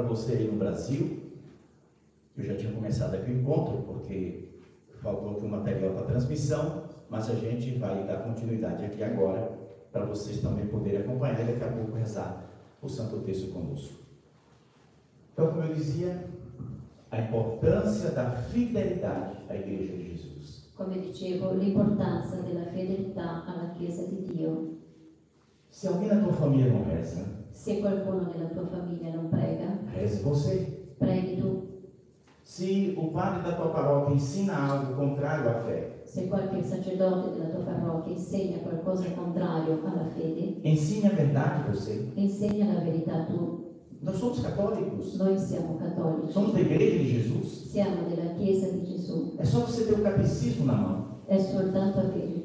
para você aí no Brasil. Eu já tinha começado aqui o encontro, porque faltou aqui o material para transmissão, mas a gente vai dar continuidade aqui agora, para vocês também poderem acompanhar e daqui a pouco rezar o Santo Texto conosco. Então, como eu dizia, a importância da fidelidade à Igreja de Jesus. Come dicevo, l'importanza della fedeltà alla Chiesa di Dio. Se alguém na tua família não reza, Se qualcuno nella tua famiglia non prega, reze você. preghi tu. Se o padre da tua paróquia ensina algo contrário à fé, Se qualche sacerdote della tua parrocchia insegna qualcosa contrario alla fede, ensine a verdade você. insegna la verità tu. Nós somos católicos. Noi siamo cattolici, Somos da igreja de Jesus. siamo della Chiesa di Gesù. É só você ter o catecismo na mão. È soltanto in mano,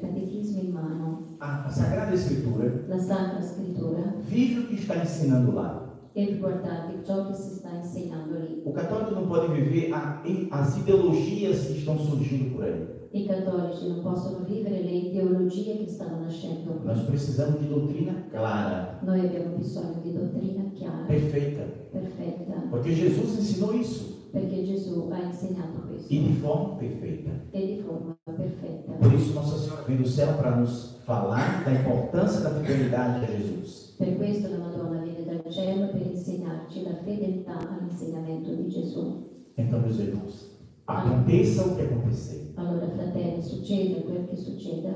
A, Sagrada Escritura la Sacra Scrittura, vive o que está ensinando lá. e guardate ciò che si sta insegnando lì. O católico não pode viver a- as ideologias que estão surgindo por aí. I cattolici non possono vivere le ideologie che stanno nascendo. Nós precisamos de doutrina clara, Noi abbiamo bisogno di dottrina chiara, perfeita. perfetta, Porque Jesus ensinou isso. Perché Gesù ha insegnato questo E de forma perfeita. e di forma perfetta. Por isso, Nossa Senhora vem do céu para nos falar da importância da fidelidade a Jesus. Per questo la Madonna viene dal cielo per insegnarci la fedeltà all'insegnamento di Gesù. Então, meus irmãos, aconteça o que acontecer, Allora, fratelli, succeda quel che succeda,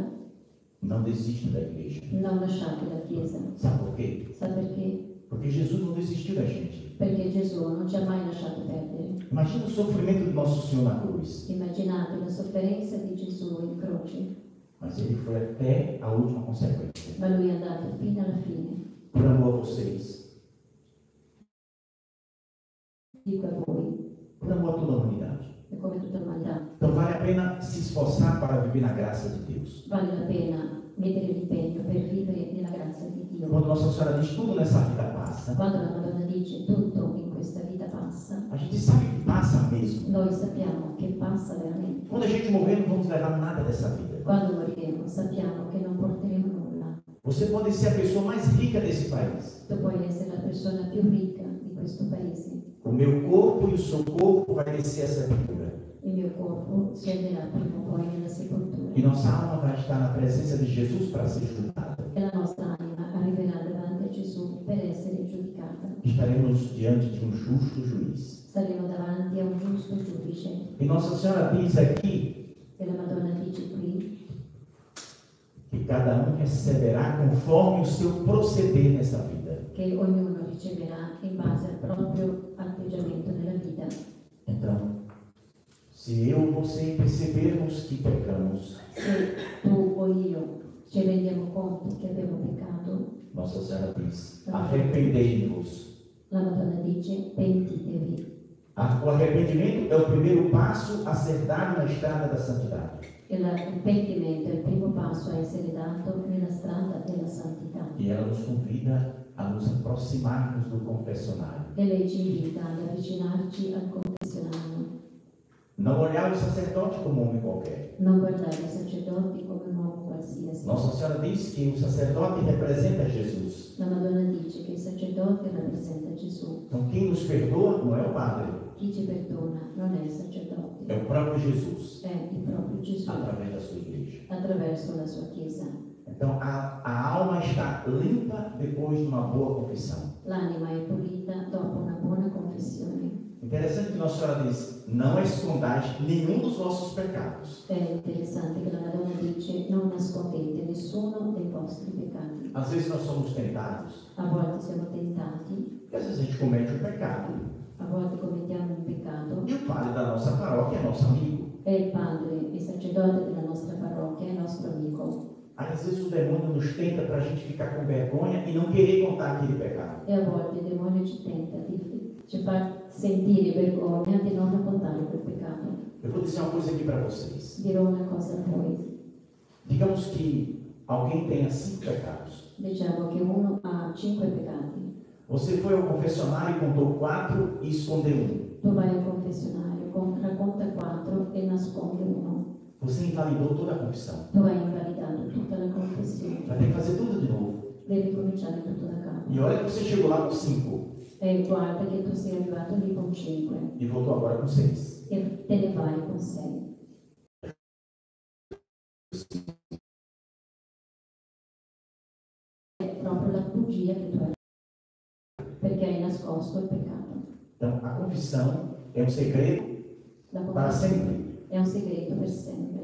não desista da igreja. non lasciate la Chiesa. Sabe por quê? Sa perché? Porque Jesus não desistiu da gente. Perché Gesù non ci ha mai lasciato perdere. Imagina o sofrimento do nosso Senhor na cruz. Immaginate la sofferenza di Gesù in croce, Mas ele foi até a última consequência. ma lui è andato fino alla fine. Por amor a vocês, Dico a voi, por amor a toda a humanidade. è come tutta l'umanità, Então vale a pena se esforçar para viver na graça de Deus. vale la pena mettere l'impegno per vivere nella grazia di Dio. Quando Nossa Senhora diz tudo nessa vida passa, Quando la Madonna dice tutto in questa vita passa, a gente sabe que passa mesmo. noi sappiamo che passa veramente. Quando a gente morrer, não vamos levar nada dessa vida. Quando moriremo sappiamo che non porteremo nulla. Você pode ser a pessoa mais rica desse país. Tu puoi essere la persona più ricca di questo paese. O meu corpo e o seu corpo vai descer a sepultura. Il mio corpo o poi nella sepoltura E nossa alma vai estar na presenza de Jesus para ser julgada. e la nostra anima arriverà davanti a Gesù per essere giudicata. Estaremos diante de um justo juiz. Saremo davanti a un giusto giudice. E Nossa Senhora diz aqui E la Madonna dice qui que cada um receberá conforme o seu proceder nessa vida. che ognuno riceverà in base al proprio atteggiamento se eu ou você percebermos que pecamos, Se tu o io ci rendiamo conto che abbiamo peccato, Nossa Senhora diz: arrependei-vos. la Madonna dice pentitevi. O arrependimento é o primeiro passo a ser dado na estrada da santidade. E il pentimento è il primo passo a essere dato nella strada della santità. E ela nos convida a nos aproximarmos do confessionário. E lei ci invita ad avvicinarci al confessionale, Não olhar o sacerdote como um homem qualquer. non guardare i sacerdoti come un uomo qualsiasi. Nossa Senhora diz que o sacerdote representa Jesus. La Madonna dice che il sacerdote rappresenta Gesù. Então, quem nos perdoa não é o padre, Chi ci perdona non è il sacerdote, é o próprio Jesus, è il proprio Gesù através da sua igreja. attraverso la sua Chiesa. Então, a, a alma está limpa depois de uma boa confissão. L'anima è pulita dopo una buona confessione. Interessante que Nossa Senhora diz: não escondais nenhum dos vossos pecados. È interessante che la Madonna dice non nascondete nessuno dei vostri peccati. Às vezes nós somos tentados, A volte siamo tentati, porque às vezes a gente comete um pecado a volte commettiamo un peccato e o padre da nossa paróquia é nosso amigo. e il padre, il sacerdote della nostra parrocchia è nostro amico. Às vezes o demônio nos tenta para a gente ficar com vergonha e não querer contar aquele pecado. E a volte il demonio ci tenta ci far sentire vergogna di non raccontare quel peccato. Eu vou dizer uma coisa aqui para vocês. Dirò una cosa a voi. Digamos que alguém tenha cinco pecados. Diciamo che uno ha cinque peccati. Você foi ao confessionário e contou quatro e escondeu um. Tu vai al confessionario, con- racconta quattro e nasconde uno. Você invalidou toda a confissão. Tu hai invalidato tutta la confessione. Vai ter que fazer tudo de novo. Devi cominciare tutto da capo. E olha que você chegou lá com cinco E guarda che tu sei arrivato lì con cinque e voltou agora com seis. e te ne vai con sei. È proprio la bugia che tu hai perché hai nascosto il peccato. Então, a confissão é um segredo La para confessione sempre. è un segreto per sempre.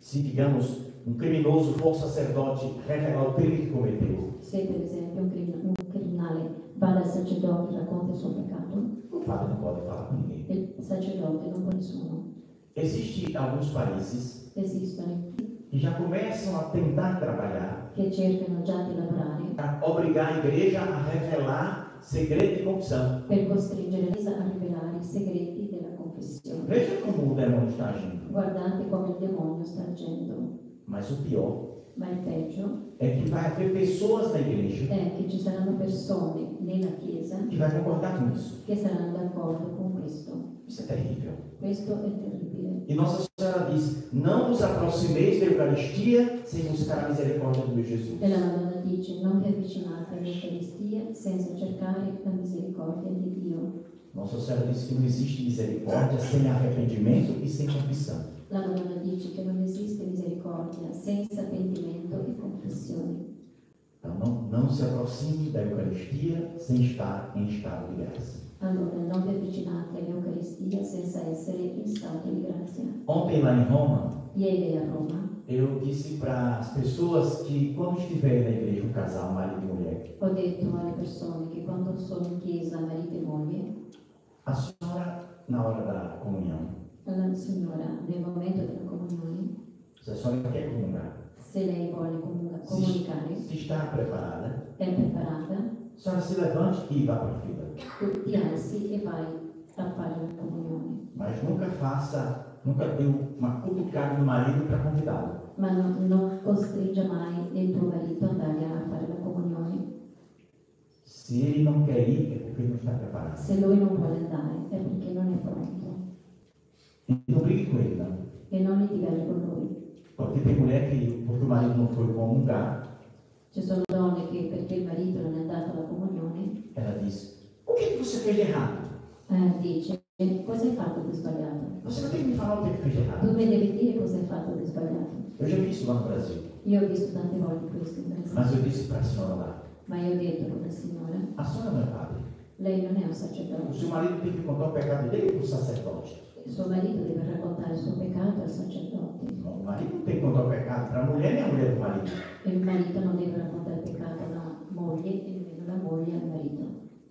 Se, digamos, um criminoso for sacerdote revelar o crime que cometeu, Se per esempio un, crim- un criminale va dal sacerdote e racconta il suo peccato, o padre não pode falar com ninguém. il sacerdote non può nessuno. Existem alguns países Esistono que já começam a tentar trabalhar che cercano già di lavorare para obrigar a igreja a revelar segredo de confissão. per costringere a rivelare i segreti della confessione. Veja como o demônio está agindo. Guardate come il demonio sta agendo, Mas o pior é que vai haver pessoas na igreja è che ci saranno persone nella Chiesa que vai concordar com isso. che saranno d'accordo con questo. Isso é terrível. Questo è terribile. E Nossa Senhora diz: Não vos aproximeis da Eucaristia sem buscar a misericórdia do meu Jesus. E la Madonna dice non vi avvicinate all'Eucaristia senza cercare la misericordia di Dio. Nossa Senhora diz que não existe misericórdia sem arrependimento e sem confissão. La Madonna dice che non esiste misericordia senza pentimento e confessione. Então, não, não se aproxime da Eucaristia sem estar em estado de graça. Allora non vi avvicinate all'Eucaristia senza essere in stato di grazia. Ontem, lá em Roma, Ieri a Roma eu disse para as pessoas que, quando estiverem na igreja, um casal, marido e mulher, ho detto alle persone che quando sono in chiesa marito e moglie, a senhora, na hora da comunhão, alla signora nel momento della comunione, se a senhora quer comungar, se lei vuole comu- comunicare, se está preparada, è preparata, senhora se levante e vá para a fila. tu ti alzi e vai a fare la comunione. Mas nunca faça, nunca dê uma cutucada no marido para convidá-lo. Ma non, non costringa mai il tuo marito ad andare a fare la comunione. Se ele não quer ir, é porque não está preparado. Se lui non vuole andare è perché non è pronto. E não brigue com ele, não. E non litigare con lui. Porque tem mulher que, porque o marido não foi comungar, Ci sono donne che perché il marito non è andato alla comunione ela diz: O que que você fez de errado? eh, dice cosa hai fatto di sbagliato? Você vai ter que me falar o que que fez de errado. Tu mi devi dire cosa hai fatto di sbagliato. Eu já vi isso lá no Brasil. Io ho visto tante volte questo in Brasile, Mas eu disse para a senhora lá: ma io ho detto con la signora, A senhora não é padre. lei non è un O sacerdote, seu marido tem que contar o pecado dele para o sacerdote. Il suo marito deve raccontare il suo peccato al sacerdote, Não, o marido não tem que contar o pecado para a mulher nem a mulher do marido. e il marito non deve raccontare il peccato alla moglie e nemmeno la moglie al marito.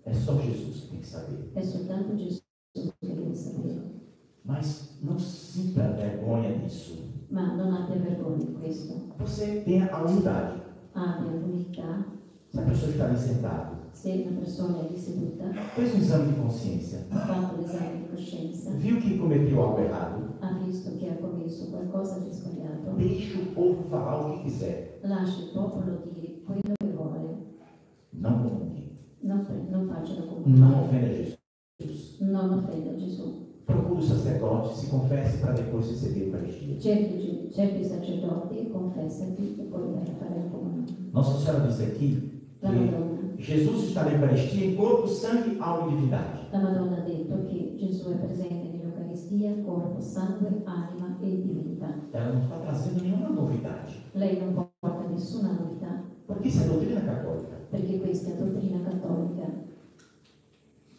É só Jesus que tem que saber. È soltanto Gesù che deve sapere. Mas não sinta vergonha disso. Ma non abbia vergogna di questo, Você tenha a humildade. abbia l'umiltà. Se a pessoa está ali sentada, Se una persona è lì seduta, fez um exame de consciência, ha fatto l'esame di coscienza, viu que cometeu algo errado, ha visto che ha commesso qualcosa di sbagliato, deixe o povo falar o que quiser. lascia il popolo dire quello che vuole, Não comungue. pre- non faccia la Não ofenda Jesus. non offenda Gesù. Procure o sacerdote, se confesse para depois receber a Eucaristia. Cerchi, cerchi i sacerdoti, confessati e poi vai a fare la comunione. Nossa Senhora disse aqui que Jesus está na Eucaristia em corpo, sangue, alma e divindade. la Madonna ha detto che Gesù è presente nell'Eucaristia, corpo, sangue, anima e divinità. Ela não está trazendo nenhuma novidade. Lei non porta nessuna novità, Porque isso é doutrina católica. perché questa è dottrina cattolica.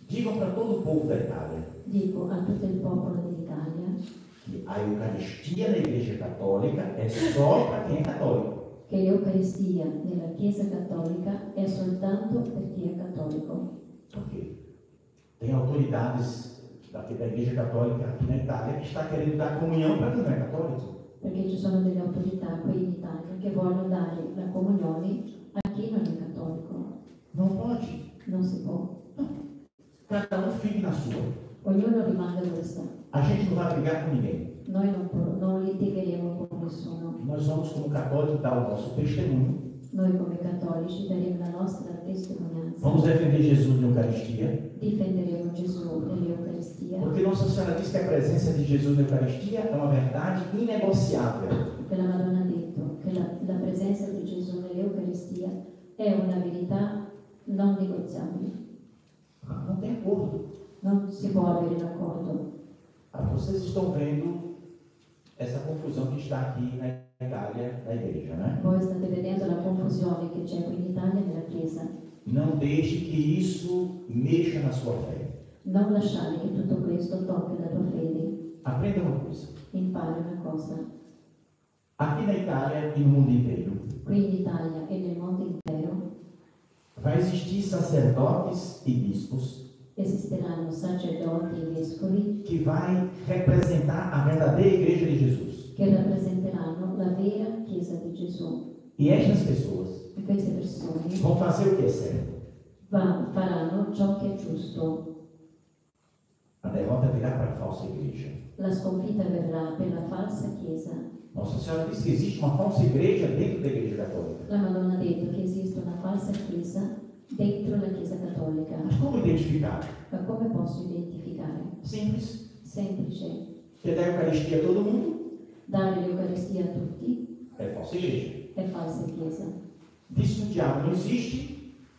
Digam para todo o povo da Itália Dico a tutto il popolo dell'Italia que a Eucaristia na Igreja Católica é só para quem é católico. Che l'Eucaristia nella Chiesa Cattolica è soltanto per chi è cattolico, Porque tem autoridades da, da Igreja Católica aqui na Itália que está querendo dar comunhão para quem não é católico. perché ci sono delle autorità qui in Italia che vogliono dare la comunione aqui não é católico. Não pode. Não se può. Cada um fique na sua. Ognuno rimanga dove sta. A gente não vai brigar com ninguém. Non, po- non litigheremo con nessuno. Nós vamos, como católicos, dar o nosso testemunho. Noi come cattolici daremo la nostra testimonianza. Vamos defender Jesus na Eucaristia. Gesù nell'Eucaristia. Porque Nossa Senhora diz que a presença de Jesus na Eucaristia é uma verdade inegociável. Perché la Madonna ha detto che la, la presenza di Gesù nell'Eucaristia è una verità non negoziabile. Não tem acordo. Non si può avere d'accordo. Ah, Vocês estão vendo essa confusão que está aqui na Itália, na igreja, né? Voi state vedendo la confusione che c'è in Italia nella Chiesa. Não deixe que isso mexa na sua fé. Non lasciare che tutto questo tocchi la tua fede. Aprenda uma coisa. Impara una cosa. Aqui na Itália e no mundo inteiro, Qui in Italia e nel mondo intero vai existir sacerdotes e bispos esisteranno sacerdoti e vescovi que vai representar a verdadeira igreja de Jesus. che rappresenteranno la vera Chiesa di Gesù. E estas pessoas E queste persone vão fazer o que é certo. va- faranno ciò che è giusto. A derrota virá para a falsa igreja. La sconfitta verrà per la falsa Chiesa. Nossa Senhora diz que existe uma falsa igreja dentro da igreja católica. La Madonna ha detto che esiste una falsa Chiesa dentro la Chiesa cattolica. Mas como identificar? Ma come posso identificare? Simples. Semplice. Porque dá a Eucaristia a todo mundo, Dare l'Eucaristia a tutti é falsa igreja. è falsa Chiesa. Diz que o diabo não existe,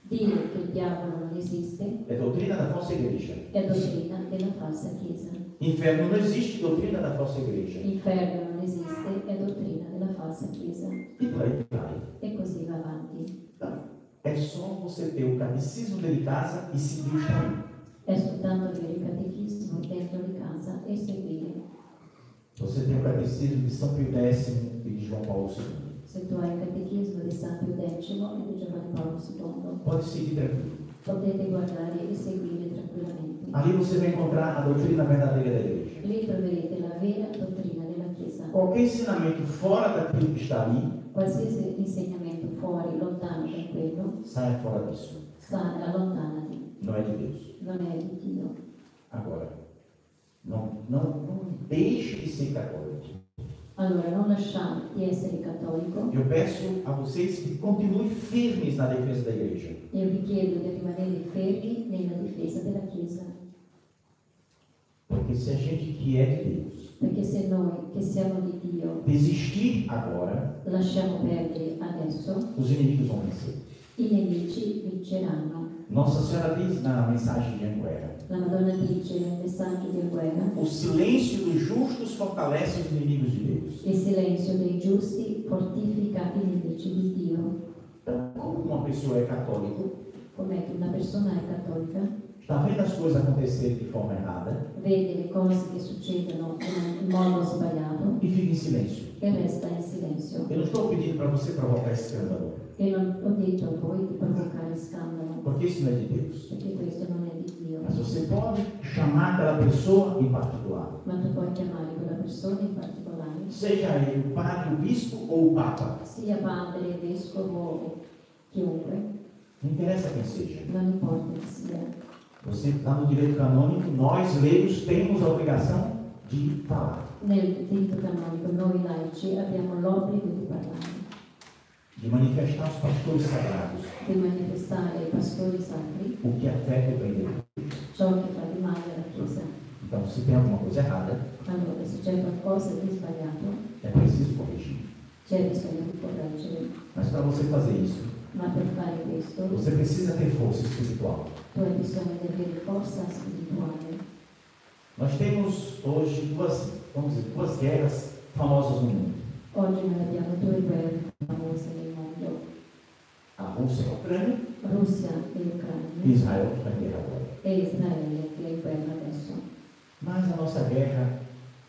Dire che il diavolo non esiste é doutrina da falsa igreja. è dottrina della falsa Chiesa. Inferno não existe, doutrina da falsa igreja. Inferno non esiste è dottrina della falsa Chiesa. E vai. E così va avanti. É só você ter o catecismo dele de casa e seguir o caminho. È soltanto avere il catechismo dentro di casa e seguire. Você tem o catecismo de São Pio X e de João Paulo II. Se tu hai il catechismo di San Pio X e di Giovanni Paolo II, Pode seguir tranquilo. potete guardare e seguire tranquillamente. Ali você vai encontrar a doutrina verdadeira da igreja. Lì troverete la vera dottrina della Chiesa. Qualquer ensinamento fora daquilo que está ali, Qualsiasi insegnamento fuori, lontano da quello, saia fora disso. sta allontanati, Não é de Deus. non è di Dio. Agora, não, não, não deixe de ser católico. Allora, non lasciare di essere cattolico, Eu peço a vocês que continuem firmes na defesa da igreja. io vi chiedo di rimanere fermi nella difesa della Chiesa, Porque se a gente que é de Deus perché se noi che siamo di Dio desistir agora, lasciamo perdere adesso, os inimigos vão vencer. i nemici vinceranno. Nossa Senhora diz na mensagem de Anguera: La Madonna dice nel messaggio di guerra, o silêncio dos justos fortalece os inimigos de Deus. il silenzio dei giusti fortifica i nemici di Dio. Então, como uma pessoa é católico, Com'è che una persona è cattolica, está vendo as coisas acontecerem de forma errada vede le cose che succedono in modo sbagliato e fica em silêncio. e resta in silenzio. Eu não estou pedindo para você provocar escândalo, E non ho detto a voi di provocare scandalo, porque isso não é de Deus. perché questo non è di Dio. Mas você pode chamar aquela pessoa em particular, Ma tu puoi chiamare quella persona in particolare, seja ele o padre, o bispo ou o papa. sia padre, vescovo chiunque, Não interessa quem seja. non importa chi sia. Você está no direito canônico, nós leigos temos a obrigação de falar, Nel diritto canonico noi laici abbiamo l'obbligo di parlare, de manifestar aos pastores sagrados di manifestare ai pastori sacri o que afeta o de Deus. ciò che fa di male alla Chiesa. Então, se tem alguma coisa errada, Allora, se c'è qualcosa di sbagliato, é preciso corrigir. c'è bisogno di correggere. Mas para você fazer isso, Ma per fare questo, você precisa ter força espiritual. Avere forza spirituale. Nós temos hoje duas, vamos dizer, duas guerras famosas no mundo. Oggi noi abbiamo due guerre famose nel mondo, A Rússia e a Ucrânia Russia e e Ucraina, Israel que está em guerra agora. e Israele che è in guerra adesso. Mas a nossa guerra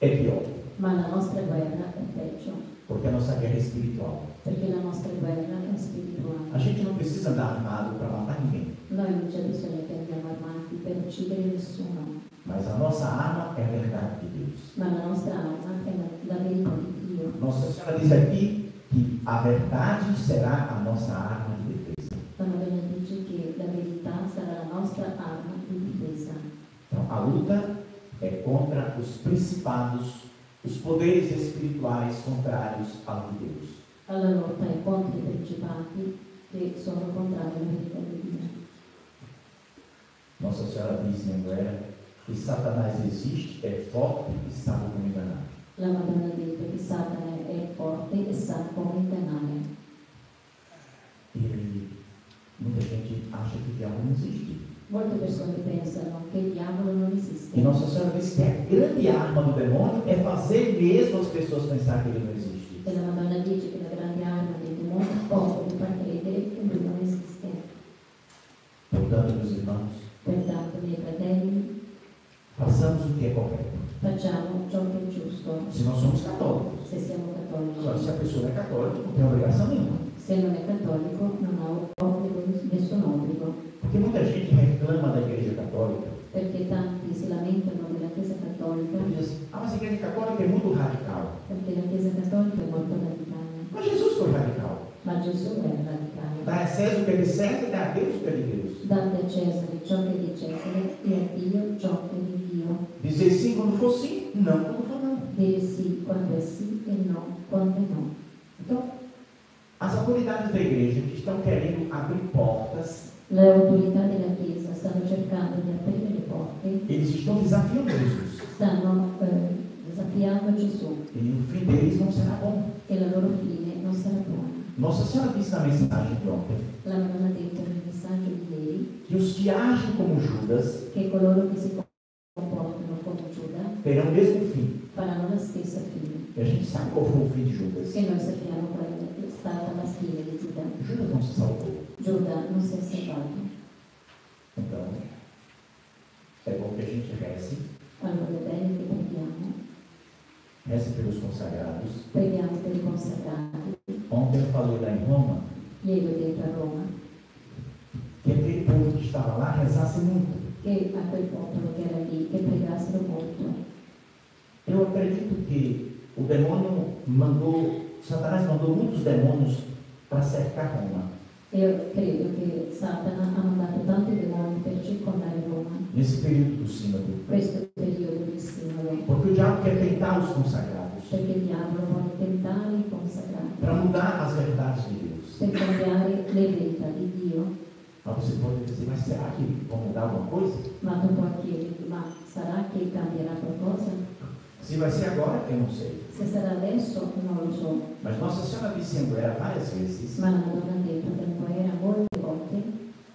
é pior, Ma la nostra guerra è peggio, porque a nossa guerra é espiritual. perché la nostra guerra è spirituale. A gente não precisa andar armado para matar ninguém, Noi non c'è bisogno che andiamo avanti per uccidere nessuno. Mas a nossa arma é a verdade de Deus. Ma la nostra arma è la, la verità di Dio. Nossa Senhora diz aqui que a verdade será a nossa arma de defesa. Maria dice che la verità sarà la nostra arma di difesa. Então, a luta é contra os principados, os poderes espirituais contrários ao de Deus. Allora, la lotta è contro i principati che sono contrari alla Dio. Senhora diz em André que Satanás existe, é forte e sabe como enganar. La Madonna ha detto che Satana è forte e sa come ingannare. E muita gente acha que o diabo não existe. Molte persone pensano che il diavolo non E esiste. Nossa Senhora diz que a grande arma do demônio é fazer mesmo as pessoas pensar que ele não existe. E la Madonna dice che la grande arma del demonio è poco di far credere che lui non esiste. Portanto, meus irmãos, fratelli, façamos o que é correto. facciamo ciò che è giusto. Se nós somos católicos. Se siamo Agora, se cattolici. a pessoa é católica, não tem obrigação nenhuma. Se non è cattolico, non ha obbligo, nessun obbligo. Porque muita gente reclama da igreja católica. Perché tanti si lamentano della Chiesa cattolica E diz, ah, mas a igreja católica é muito radical. perché la Chiesa cattolica è molto radicale. Mas Jesus foi radical. Ma Gesù è radicale. Dá a César o que é de César e dá a Deus o que é de Deus. Date a Cesare ciò che è di Cesare e a Dio ciò che è di Dio. Dizer sim quando for sim, não quando for não. Dire sì quando è sì e no quando è no. Então, as autoridades da igreja que estão querendo abrir portas, Le autorità della Chiesa stanno cercando di aprire porte, eles estão desafiando Jesus. stanno eh, desafiando Gesù E o fim deles não será bom. e la loro fine non sarà buona. Nossa Senhora disse na mensagem de ontem La Madonna ha detto nel messaggio di ieri que os que agem como Judas che coloro che si terão o mesmo fim. faranno la stessa fine. E a gente sabe qual foi o fim de Judas. E noi sappiamo qual è stata la fine di Giuda. Judas não se salvou. Giuda si è salvato. Então, é bom que a gente reze, Allora è bene che preghiamo, reze pelos consagrados. preghiamo per i consacrati. Ontem eu falei lá em Roma Ieri ho detto a Roma que aquele povo que estava lá rezasse muito. che a quel popolo che era lì, che pregassero molto. Eu acredito que o demônio mandou, Satanás mandou muitos demônios para cercar Roma. Io credo che Satana ha mandato tanti demoni per circondare Roma, Nesse período do sínodo. questo periodo del Sinolo, Porque o diabo quer tentar os consagrados perché il diavolo vuole tentare i consacrati para mudar as verdades de Deus. per cambiare le verità di Dio. Mas você pode dizer, mas será que vão mudar alguma coisa? Ma tu puoi chiederti, ma sarà che cambierà qualcosa? Se vai ser agora, eu não sei. Se sarà adesso non lo so, Mas Nossa Senhora disse em Goiás várias vezes ma la Madonna detto che era molte volte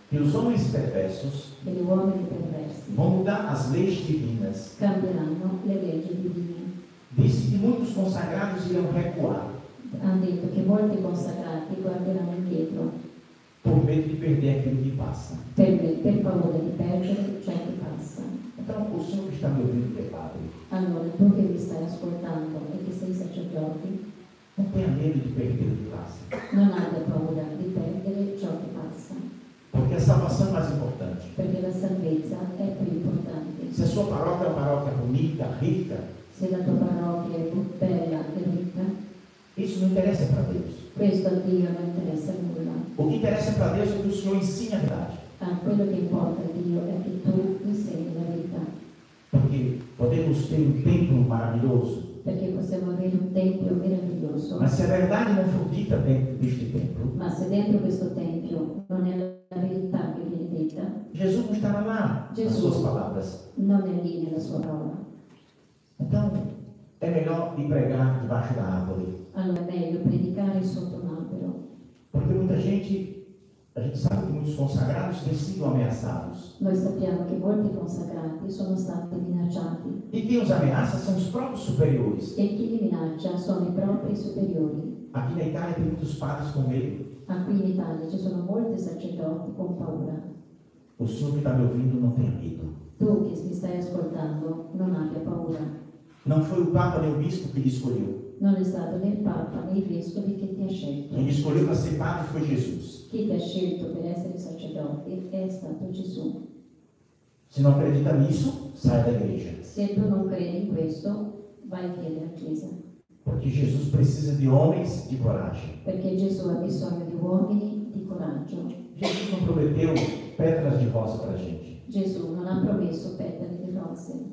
que os homens perversos che gli uomini perversi vão mudar as leis divinas. cambieranno le leggi divine. Disse que muitos consagrados iriam recuar Ha detto che molti consacrati guarderanno indietro por medo de perder aquilo que passa. per, per paura di perdere ciò che passa. Então, o senhor que está me ouvindo, que é padre, Allora, tu che mi stai ascoltando e che sei sacerdote, não tenha medo de perder o que passa. non abbia paura di perdere ciò che passa, Porque a salvação é mais importante. perché la salvezza è più importante. Se a sua paróquia é uma paróquia bonita, rica, Se la tua parrocchia è bella e ricca, isso não interessa para Deus. questo a Dio non interessa nulla. O que interessa para Deus é que o Senhor ensine a verdade. Ah, quello che importa a Dio è che tu insegni la verità, Porque podemos ter um templo maravilhoso, perché possiamo avere un tempio meraviglioso, mas se a verdade não for dita dentro deste templo, ma se dentro questo tempio non è la verità che viene detta, Jesus não estará lá nas Jesus. suas palavras. non è lì nella sua parola. Então, é melhor ir pregar debaixo da árvore. Allora è meglio predicare sotto un albero, Porque muita gente, a gente sabe que muitos consagrados têm sido ameaçados. Noi sappiamo che molti consacrati sono stati minacciati E quem os ameaça são os próprios superiores. e chi li minaccia sono i propri superiori. Aqui na Itália tem muitos padres com medo. Ah, qui in Italia ci sono molti sacerdoti con paura. O senhor que está me ouvindo não tenha medo. Tu che mi stai ascoltando non abbia paura. Não foi o Papa nem o Bispo que lhe escolheu. Non è stato né il Papa né i vescovi che ti ha scelto. Quem lhe escolheu para ser padre foi Jesus. Chi ti ha scelto per essere sacerdote è stato Gesù. Se não acredita nisso, sai da igreja. Se tu non credi in questo, vai via dalla Chiesa. Porque Jesus precisa de homens de coragem. Perché Gesù ha bisogno di uomini di coraggio. Jesus não prometeu pedras de rosa a gente. Gesù non ha promesso petali di rose.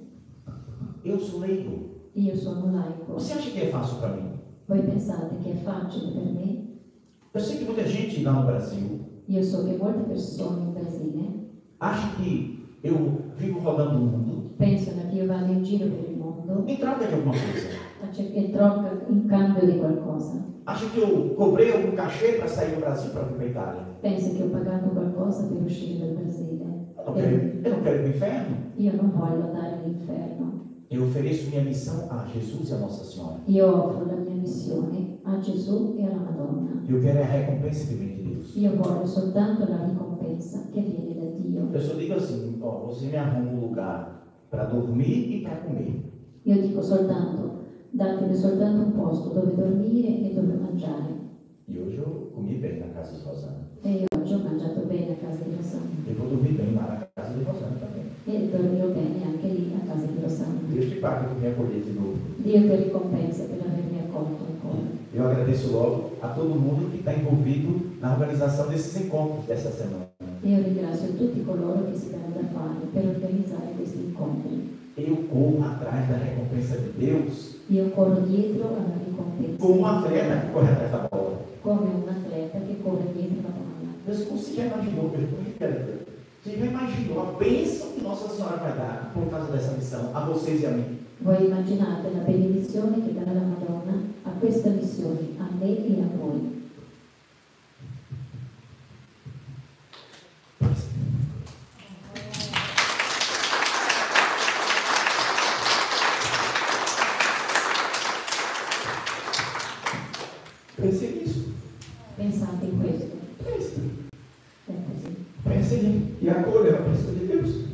Eu sou leigo. Io sono laico. Você acha que é fácil para mim? Voi pensate che è facile per me? Eu sei que muita gente lá no Brasil Io so che molte persone in Brasile acha que eu vivo rodando o mundo pensano che io vado in giro per il mondo em troca de alguma coisa. a cer- e troca in cambio di qualcosa. Acha que eu cobrei algum cachê para sair do Brasil para vir para a Itália. Pensa che ho pagato qualcosa per uscire dal Brasile. Eu não quero, eu não quero ir para o inferno. Io non voglio andare all'inferno. Eu ofereço minha missão a Jesus e a Nossa Senhora. Io offro la mia missione a Gesù e alla Madonna. Eu quero a recompensa que vem de Deus. Io voglio soltanto la ricompensa che viene da Dio. Eu só digo assim, ó, você me arruma um lugar para dormir e para comer. Io dico soltanto, datemi soltanto un posto dove dormire e dove mangiare. E hoje eu comi bem na casa de Rosana. E Deus te pague por me acolher de novo. Dio ti ricompensa per avermi accolto ancora. Eu agradeço logo a todo mundo que está envolvido na organização desses encontros dessa semana. Io ringrazio tutti coloro che si danno da fare per organizzare questi incontri. Eu corro atrás da recompensa de Deus Io corro dietro alla ricompensa, como um atleta que corre atrás da bola. come un atleta che corre dietro la palla. Deus, já imaginou, irmão, querida? Você já imaginou a bênção que Nossa Senhora vai dar por causa dessa missão a vocês e a mim? Voi immaginate la benedizione che darà la Madonna a questa missione, a me e a voi. Pense nisso. Pensate in questo. Pense. È così. Pense em- e acolha a bênção de Deus.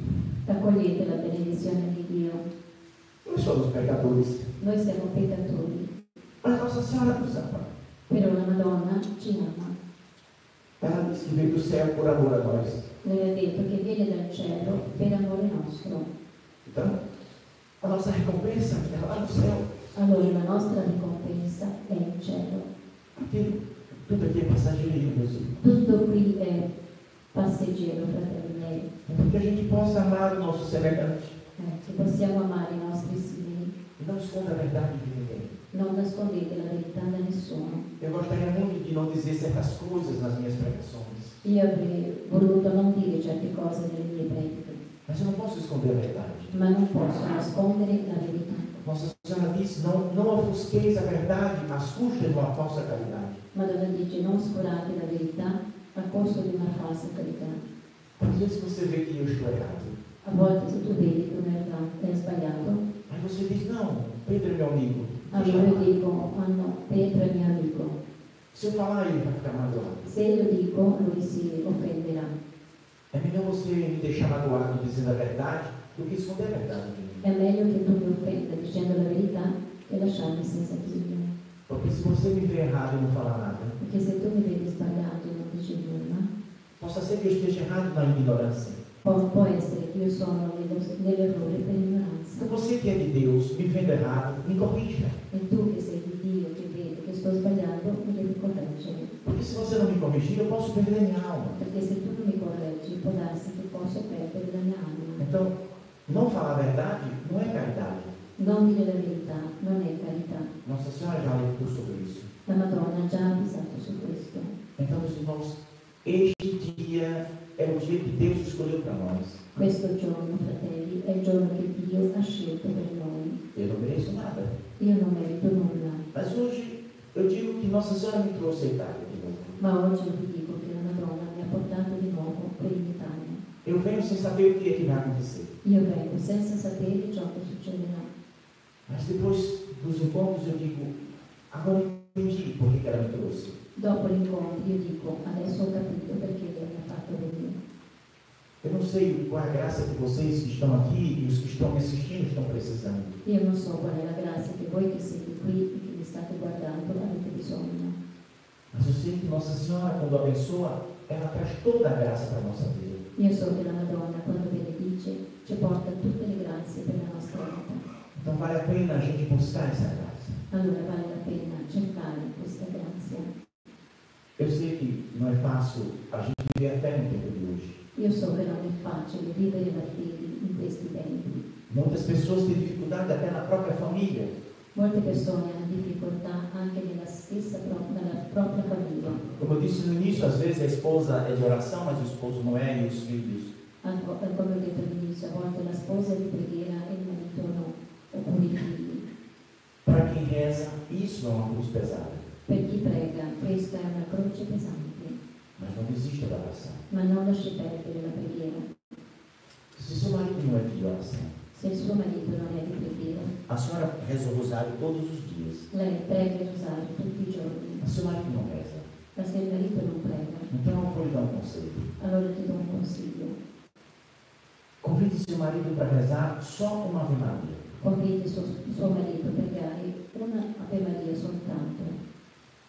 Accogliete la benedizione di Dio. Nós somos pecadores, Noi siamo peccatori, mas Nossa Senhora nos ama. però la Madonna ci ama. Ela disse que veio do céu por amor a nós. Lei ha detto che viene dal cielo per amore nostro. Então, a nossa recompensa é lá no céu. Allora la nostra ricompensa è in cielo. Tudo aqui é passageiro, meus irmãos. Tutto qui è passeggero, fratelli miei. É Porque a gente possa amar o nosso semelhante Eh, che possiamo amare i nostri simili. e não esconda a verdade de Non nascondete la verità da nessuno. Eu gostaria muito de não dizer certas coisas nas minhas pregações, Io avrei voluto non dire certe cose nelle mie prediche, mas eu não posso esconder a verdade. ma non posso nascondere la verità. Nossa Senhora disse: não, não ofusqueis a verdade às custas de uma falsa caridade. Madonna dice non oscurate la verità a costo di una falsa carità. Às vezes você vê que eu estou errado, A volte se tu vedi che verità è sbagliato, aí você diz: não, Pedro é meu amigo. Deixa allora eu io falar. dico, ah no, Pietro è mio amico. Se eu falar, ele vai ficar magoado. Se io dico, lui si offenderà. É melhor você me deixar magoado dizendo a verdade do que esconder a verdade de mim. È meglio che tu mi offenda dicendo la verità che lasciarmi senza figlio. Porque se você me ver errado e não falar nada, Perché se tu mi vedi sbagliato e non dici nulla, possa ser que eu esteja errado na ignorância. può, può essere che io sono nello- nell'errore per ignoranza. Se você que é de Deus me vendo errado, me corrija. E tu di Dio, che vedi che sto sbagliando, mi devi correggere. Porque se você não me corrigir, eu posso perder minha alma. Perché se tu non mi correggi, può darsi che posso perdere la mia anima. Então, não falar a verdade não é caridade. Non dire la verità non è carità. Nossa Senhora já alertou sobre isso. La Madonna già avvisato su questo. Então, meus irmãos, este dia é o dia que Deus escolheu para nós. Questo giorno, fratelli, è il giorno che Dio ha scelto per noi. Eu não mereço nada. Io non merito nulla, Mas hoje eu digo que Nossa Senhora me trouxe a Itália de novo. ma oggi vi dico che la Madonna mi ha portato di nuovo qui in Italia. Eu venho sem saber o que é que vai acontecer. Io vengo senza sapere ciò che succederà. Mas depois dos encontros eu digo, agora eu entendi por que ela me trouxe. Dopo l'incontro io dico, adesso ho capito perché lei mi ha fatto venire. Eu não sei qual é a graça que vocês que estão aqui e os que estão me assistindo estão precisando. Io non so qual è la grazia che voi che siete qui e che mi state guardando avete bisogno. Mas eu sei que Nossa Senhora, quando abençoa, ela traz toda a graça para a nossa vida. Io so che la Madonna quando benedice ci porta tutte le grazie per la nostra vita. Então vale a pena a gente buscar essa graça. Allora vale la pena cercare questa grazia. Eu sei que não é fácil a gente viver a fé no tempo de. Io so che non è facile vivere la fede in questi tempi. Muitas pessoas têm dificuldade até na própria família. Molte persone hanno difficoltà anche nella stessa nella propria famiglia. Como eu disse no início, às vezes a esposa é de oração, mas o esposo não é, e os filhos. Al- Come ho detto all'inizio, a volte la sposa è di preghiera e il marito no, oppure i figli. Para quem reza, isso é uma cruz pesada. Per chi prega, questa è una croce pesante, Mas não desista da oração. ma non lasci perdere la preghiera. Se seu marido não é de oração, Se suo marito non è di preghiera, a senhora reza o rosário todos os dias. lei prega il rosario tutti i giorni, Mas seu marido não reza. ma se il marito non prega, Então eu vou lhe dar um conselho. allora ti do un consiglio. Convide seu marido para rezar só uma Ave Maria. Convidi suo, suo marito a pregare una Ave Maria soltanto.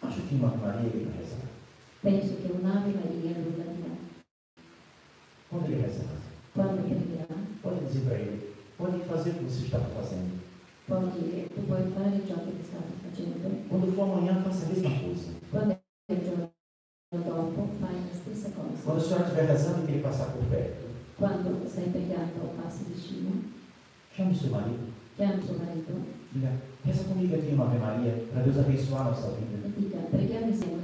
Acho que uma Ave Maria ele vai rezar. Penso che un'Ave Maria la dirà. Quando ele rezar, Quando pregherà, pode dizer para ele, pode fazer o que você estava fazendo. dire, tu puoi fare ciò che ti state facendo. Quando for amanhã, faça a mesma coisa. Quando è il giorno dopo, fai la stessa Quando a senhora estiver rezando e querer passar por perto, Quando stai pregando, passi vicino, chame seu marido. chiami tuo marito Diga, reza comigo aqui uma Ave Maria, para Deus abençoar a nossa vida. dica, preghiamo insieme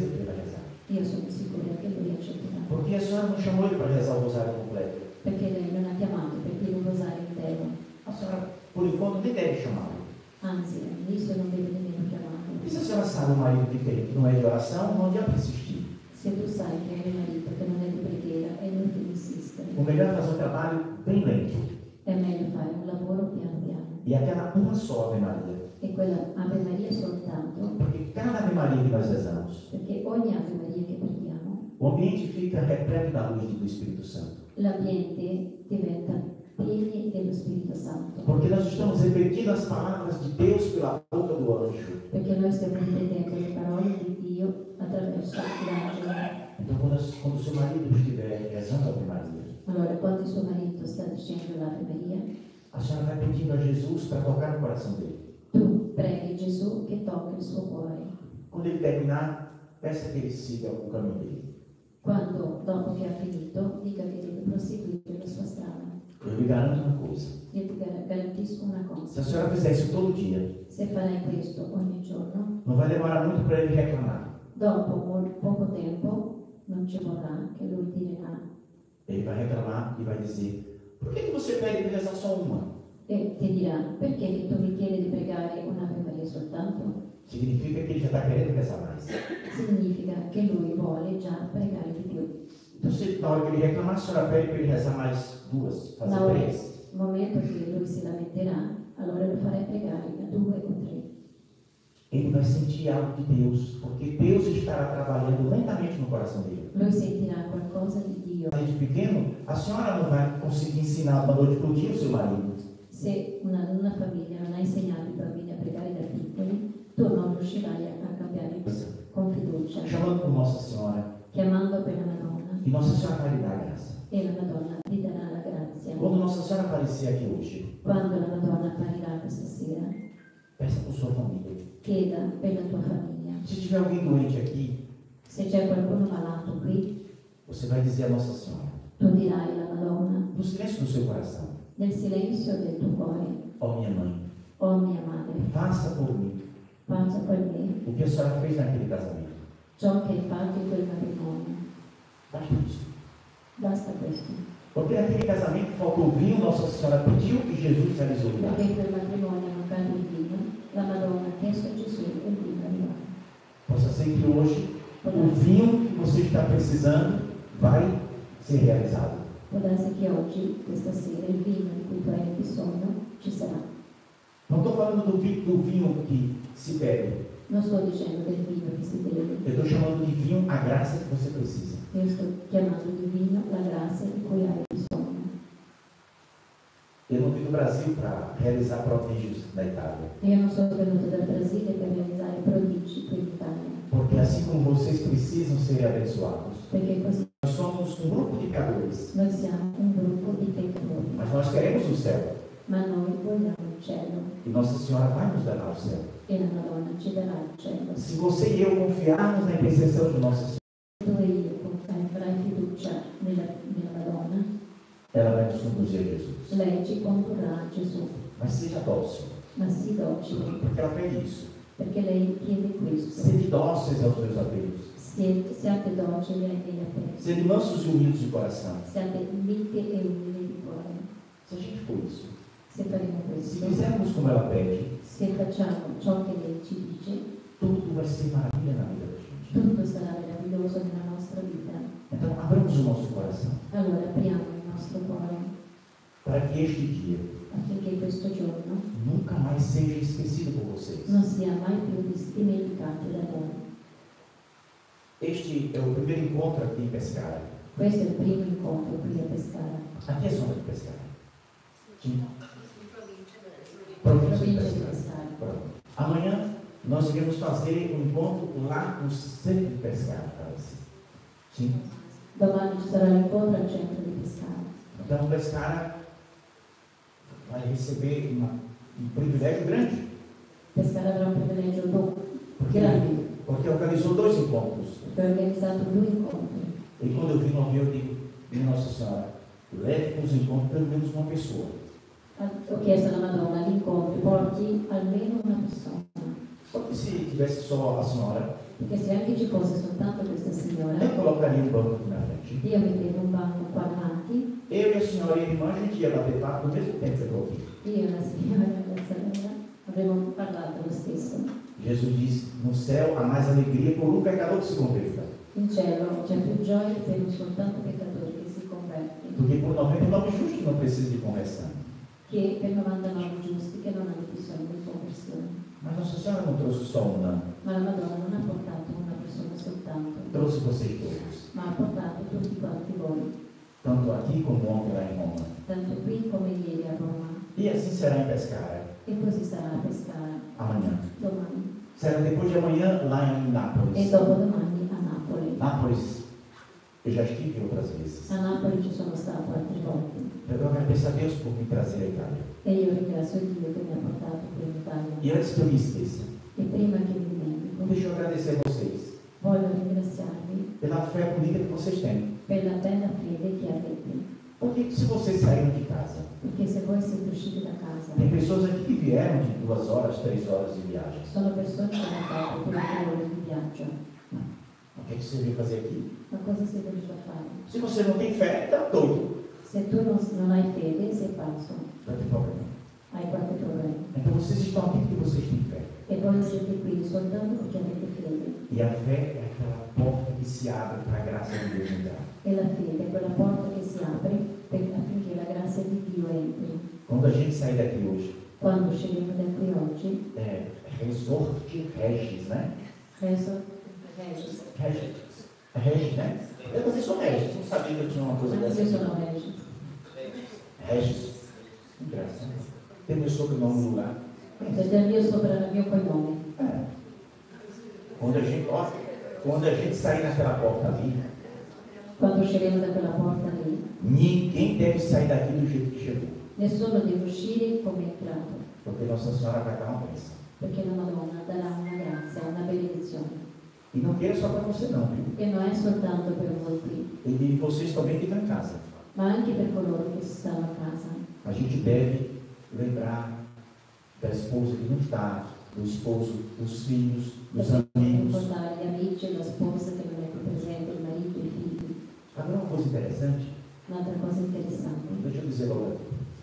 vai rezar. Io sono sicura che lui accetterà. Porque a senhora não chamou ele para rezar o rosário completo. Perché lei non ha chiamato per dire un rosario intero. A senhora, por enquanto, nem deve chamá-lo. Anzi, all'inizio non deve nemmeno chiamarlo. E se a senhora sabe um marido diferente, não é de oração, não adianta insistir. Se tu sai che hai un marito che non è di preghiera, è inutile insistere. O melhor é fazer um trabalho bem lento. È meglio fare un lavoro piano piano. E aquela uma só Ave Maria. E quella Ave Maria soltanto, Ave Maria que nós rezamos, perché ogni Ave Maria che preghiamo, o ambiente fica repleto da luz do Espírito Santo. l'ambiente diventa pieni dello Spirito Santo. Porque nós estamos repetindo as palavras de Deus pela boca do anjo. Perché noi stiamo ripetendo le parole di Dio attraverso l'angelo. Então, quando, as- quando o seu marido estiver rezando a Ave Maria, Allora, quando suo marito sta dicendo l'Ave Maria, a senhora vai pedindo a Jesus para tocar no coração dele. tu preghi Gesù che tocca il suo cuore. Quando ele terminar, peça que ele siga o caminho dele. Quando, dopo che ha finito, dica che deve proseguire la sua strada. Eu lhe garanto uma coisa: Io ti gar- garantisco una se cosa, a senhora fizer isso todo dia, se farai questo ogni giorno, não vai demorar muito para ele reclamar. dopo mol- poco tempo non ci vorrà che lui dirà Ele vai reclamar e vai dizer: Por que que você pede rezar só uma? e ti dirà perché che tu mi chiedi di pregare un'Ave Maria soltanto? Significa que ele já está querendo rezar mais. Significa che lui vuole già pregare di più. Então, se na hora que ele reclamar, a senhora pede para ele rezar mais duas, fazer Na três. nel momento che lui si lamenterà, allora lo farai pregare a due o tre. Ele vai sentir algo de Deus, porque Deus estará trabalhando lentamente no coração dele. Lui sentirà qualcosa di Dio. Desde pequeno, a senhora não vai conseguir ensinar da noite para o dia o seu marido. Se una, una famiglia non ha insegnato tu non riuscirai a, cambiare con fiducia, chiamando per la Madonna. E e la Madonna ti darà la grazia. Quando Nossa Senhora aparecer aqui hoje, Quando la Madonna apparirà questa sera, peça por sua família. chieda per la tua famiglia. Se tiver alguém doente aqui, Se c'è qualcuno malato qui, você vai dizer a Nossa Senhora, tu dirai alla Madonna, no silêncio do seu coração: nel silenzio del tuo cuore, Ó minha mãe, oh mia madre, faça por mim faccia per me o que a senhora fez naquele casamento. ciò che hai fatto in quel matrimonio. Basta isso. Basta questo. Porque naquele casamento faltou vinho, Nossa Senhora pediu e Jesus realizou o Perché milagre. in quel matrimonio mancato il vino, la Madonna ha chiesto a Gesù e il vino è arrivato. Possa ser que hoje o vinho que você está precisando vai ser realizado. può darsi che oggi, questa sera, il vino di cui tu hai bisogno ci sarà. Não estou falando do vinho, do vinho que se bebe. Non sto dicendo del vino che si beve, Eu estou chamando de vinho a graça que você precisa. io sto chiamando di vino la grazia di cui hai bisogno. Eu não vim do Brasil para realizar prodígios da Itália. Io non sono venuto dal Brasile per realizzare prodigi qui in Italia, Porque assim como vocês precisam ser abençoados, perché così nós somos um grupo de pecadores. noi siamo un gruppo di peccatori, Mas nós queremos o céu. ma noi vogliamo il cielo E Nossa Senhora vai nos dar o céu. Se você e eu confiarmos na intercessão de Nossa Senhora, ela vai nos conduzir a Jesus. lei ci condurrà a Gesù. Mas seja dócil, Ma sii docile, porque ela pede isso. perché lei chiede questo. Sede dóceis aos meus apelos. Siete, siate docili ai miei appelli, Sede mansos e humildes de coração. siate miti e umili di cuore. Se a gente for isso, Se faremo se questo, fizermos como ela pede, se facciamo ciò che lei ci dice, tudo vai ser maravilha na vida da gente. tutto sarà meraviglioso nella nostra vita. Então, abramos o nosso coração Allora apriamo il nostro cuore para que este dia affinché questo giorno nunca mais seja esquecido por vocês. non sia mai più dis- dimenticato da noi. Este é o primeiro encontro aqui em Pescara. Questo è il primo incontro qui a Pescara, Aqui é zona de Pescara. Sim. De. Pronto. Amanhã nós iremos fazer um encontro lá no centro de Pescara. parece. Sim. Domani ci sarà l'incontro al centro di Pescara. Então Pescara vai receber uma- um privilégio grande, Pescara avrà privilegio dopo, porque, grande, porque organizou dois encontros. ha organizzato due incontri. E quando eu vi no avião, eu digo, Nossa Senhora, leve para os encontros pelo menos uma pessoa. Ho chiesto alla Madonna l'incontro, porti almeno una persona, se tivesse só a senhora, perché se anche ci fosse soltanto questa signora, eu colocaria um banco aqui na frente. io mettevo un banco qua davanti, Eu e a senhora e a gente bater papo no mesmo tempo io e la signora e la sorella avremmo parlato lo stesso. Jesus diz, no céu há mais alegria por um pecador que se converta, In cielo c'è più gioia per un soltanto peccatore che si converte, por 99 justos que não precisam de conversão. Che per 99 giusti che non hanno bisogno di conversione. Mas Nossa Senhora não trouxe só uma, Ma la Madonna non ha portato una persona soltanto, trouxe vocês todos. ma ha portato tutti quanti voi, Tanto aqui como ontem lá em Roma. tanto qui come ieri a Roma. E assim será em Pescara, E così sarà a Pescara amanhã. domani Será depois de amanhã lá em e Nápoles. dopodomani a Napoli. Nápoles, eu já estive outras vezes. A Napoli ci sono stato altre volte Eu agradeço a Deus por me trazer à Itália. e io ringrazio Dio che mi ha portato qui in Italia. E antes que eu me esqueça, E prima che mi dimentico, deixa eu agradecer a vocês voglio ringraziarvi pela fé política que vocês têm. per la bella fede che avete. Porque se vocês saíram de casa, Perché se voi siete usciti da casa, tem pessoas aqui que vieram de duas horas, três horas de viagem. sono persone che hanno fatto quattro ore di viaggio. O que, é que você veio fazer aqui? Ma cosa sei venuto a fare? Se você não tem fé, está doido. Se tu non, non hai fede, sei pazzo, Vai ter problema. hai qualche problema. Então vocês estão aqui porque vocês têm fé. E voi siete qui soltanto perché avete fede. E a fé é aquela porta que se abre para a graça de Deus entrar. E la fede è quella porta che si apre per- affinché la grazia di Dio entri. Quando a gente sair daqui hoje, Quando usciremo da qui oggi, é resorte regis, né? reso, regis. Regis. É regis, né? Eu também sou regis. Não sabia que eu tinha uma coisa dessa. io sono regis. Regis. Engraçado. Tem meu sobrenome no lugar. Perché il mio sopra il mio cognome. É. Quando a gente, ó, quando a gente sair naquela porta ali, Quando da quella porta lì, ninguém deve sair daqui do jeito que chegou. nessuno deve uscire come entrato. Porque Nossa Senhora vai dar uma bênção. Perché la Madonna darà una grazia, una benedizione. E não queira só para você não, viu? E non è soltanto per voi qui, E vocês também que estão em casa. A casa. A gente deve lembrar da esposa que não está, do esposo, dos filhos, dos amigos. Agora uma coisa interessante, Un'altra cosa interessante, deixa eu dizer logo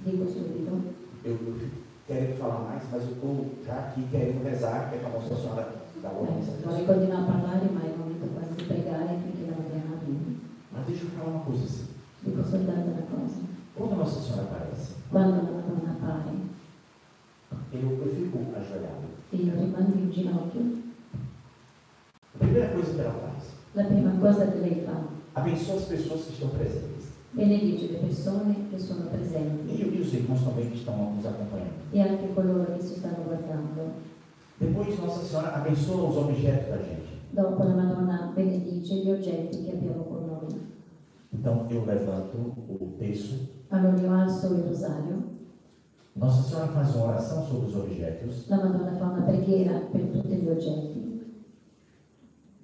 dico subito, Eu, eu querendo falar mais, mas eu estou já aqui querendo rezar, que é para Nossa Senhora essa eh, vorrei continuare a parlare, ma è il momento quasi di pregare affinché la Madonna arrivi. Mas deixa eu falar uma coisa assim. Dico soltanto una cosa, Quando Nossa Senhora aparece, quando la Madonna appare eu, eu fico ajoelhado. e io rimango in ginocchio, A primeira coisa que ela faz, la prima cosa che lei fa, abençoa as pessoas que estão presentes. benedice le persone che sono E, presenti e os irmãos também que estão nos acompanhando. e anche coloro che ci stanno guardando. Depois, Nossa Senhora abençoa os objetos da gente. Dopo la Madonna benedice gli oggetti che abbiamo con. Então, eu levanto o terço. Allora io alzo il rosario, Nossa Senhora faz uma oração sobre os objetos. la Madonna fa una preghiera per tutti gli oggetti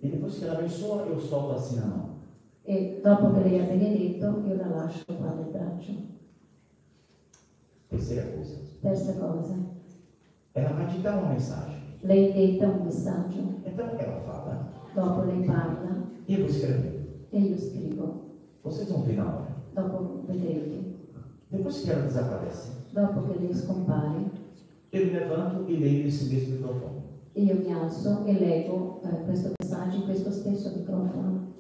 E depois que ela abençoa, eu solto assim na mão. E dopo che lei ha benedetto, io la lascio qua nel braccio. Terceira coisa. Terza cosa, Ela vai te dar uma mensagem. lei detta un messaggio, Então ela fala, dopo lei parla e eu vou escrever. e io scrivo. Vocês vão ver na hora. Dopo vedrete. Depois que ela desaparece, Dopo che lei scompare, eu me levanto e leio esse mesmo microfone. io mi alzo e leggo eh, questo in questo stesso microfono.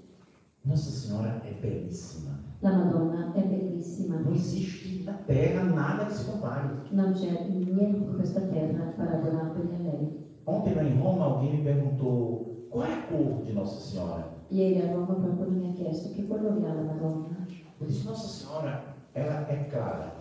Nossa Senhora é belíssima. La Madonna è bellissima. Não existe na Terra nada que se compare. Non c'è niente di questa terra paragonabile a lei. Ontem lá em Roma, alguém me perguntou qual é a cor de Nossa Senhora. Eu disse, Nossa Senhora, ela é clara.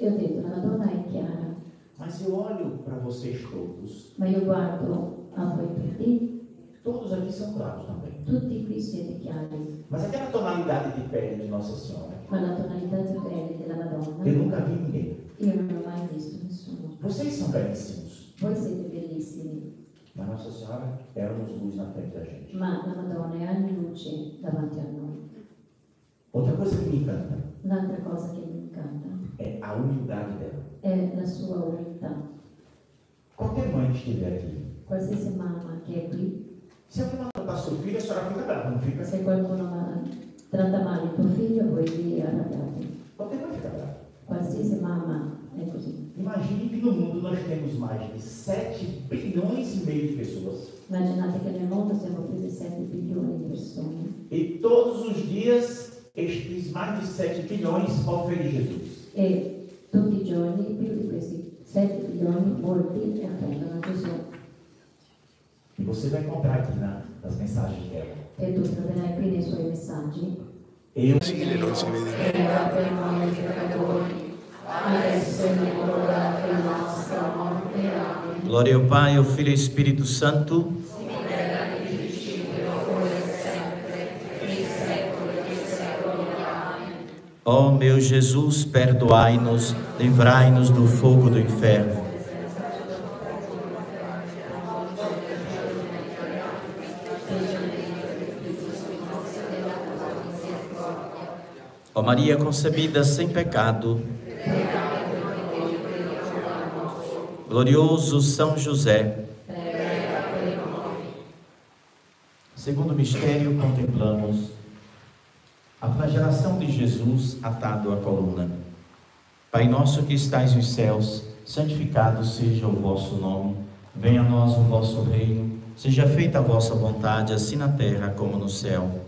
E ho detto, la Madonna è chiara, Mas eu olho para vocês todos. ma io guardo a voi tutti, Todos aqui são claros também. tutti qui siete chiari, Mas aquela tonalidade de pele de Nossa Senhora, ma la tonalità di pelle della Madonna eu nunca vi ninguém. io non ho mai visto nessuno. Vocês são belíssimos. Voi siete bellissimi, Mas Nossa Senhora é uma luz na frente da gente. ma la Madonna è anni luce davanti a noi. Outra coisa que me encanta Un'altra cosa che mi incanta é a humildade dela. è la sua umiltà. Qualquer mãe que estiver aqui, Qualsiasi mamma che è qui, se alguém maltratar seu filho, a senhora fica brava, não fica? se qualcuno ma- tratta male il tuo figlio, voi vi arrabbiate. Qualquer mãe fica brava. Qualsiasi mamma è. Imagine que no mundo nós temos mais de 7 bilhões e meio de pessoas. Immaginate che nel mondo siamo più di 7 bilioni di persone E todos os dias, estes mais de 7 bilhões oferem Jesus. e tutti i giorni più di questi 7 bilioni molti offendono Gesù E você vai encontrar aqui na, nas mensagens dela. e tu troverai qui nei suoi messaggi Eu Signore, si vede. Glória ao Pai, ao Filho e ao Espírito Santo. Ó meu Jesus, perdoai-nos, livrai-nos do fogo do inferno. Ó Maria concebida sem pecado, glorioso São José, Segundo mistério, contemplamos a flagelação de Jesus atado à coluna. Pai nosso que estais nos céus, santificado seja o vosso nome. Venha a nós o vosso reino. Seja feita a vossa vontade, assim na terra como no céu.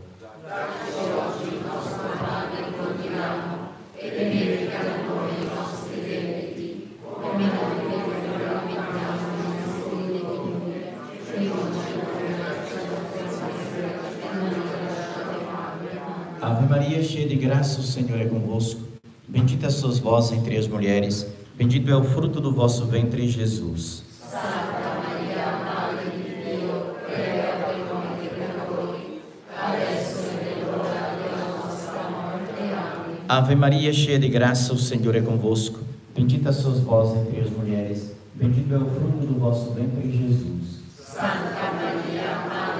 Ave Maria, cheia de graça, o Senhor é convosco. Bendita sois vós entre as mulheres, bendito é o fruto do vosso ventre, Jesus. Ave Maria, cheia de graça, o Senhor é convosco. Bendita sois vós entre as mulheres, bendito é o fruto do vosso ventre, Jesus. Ave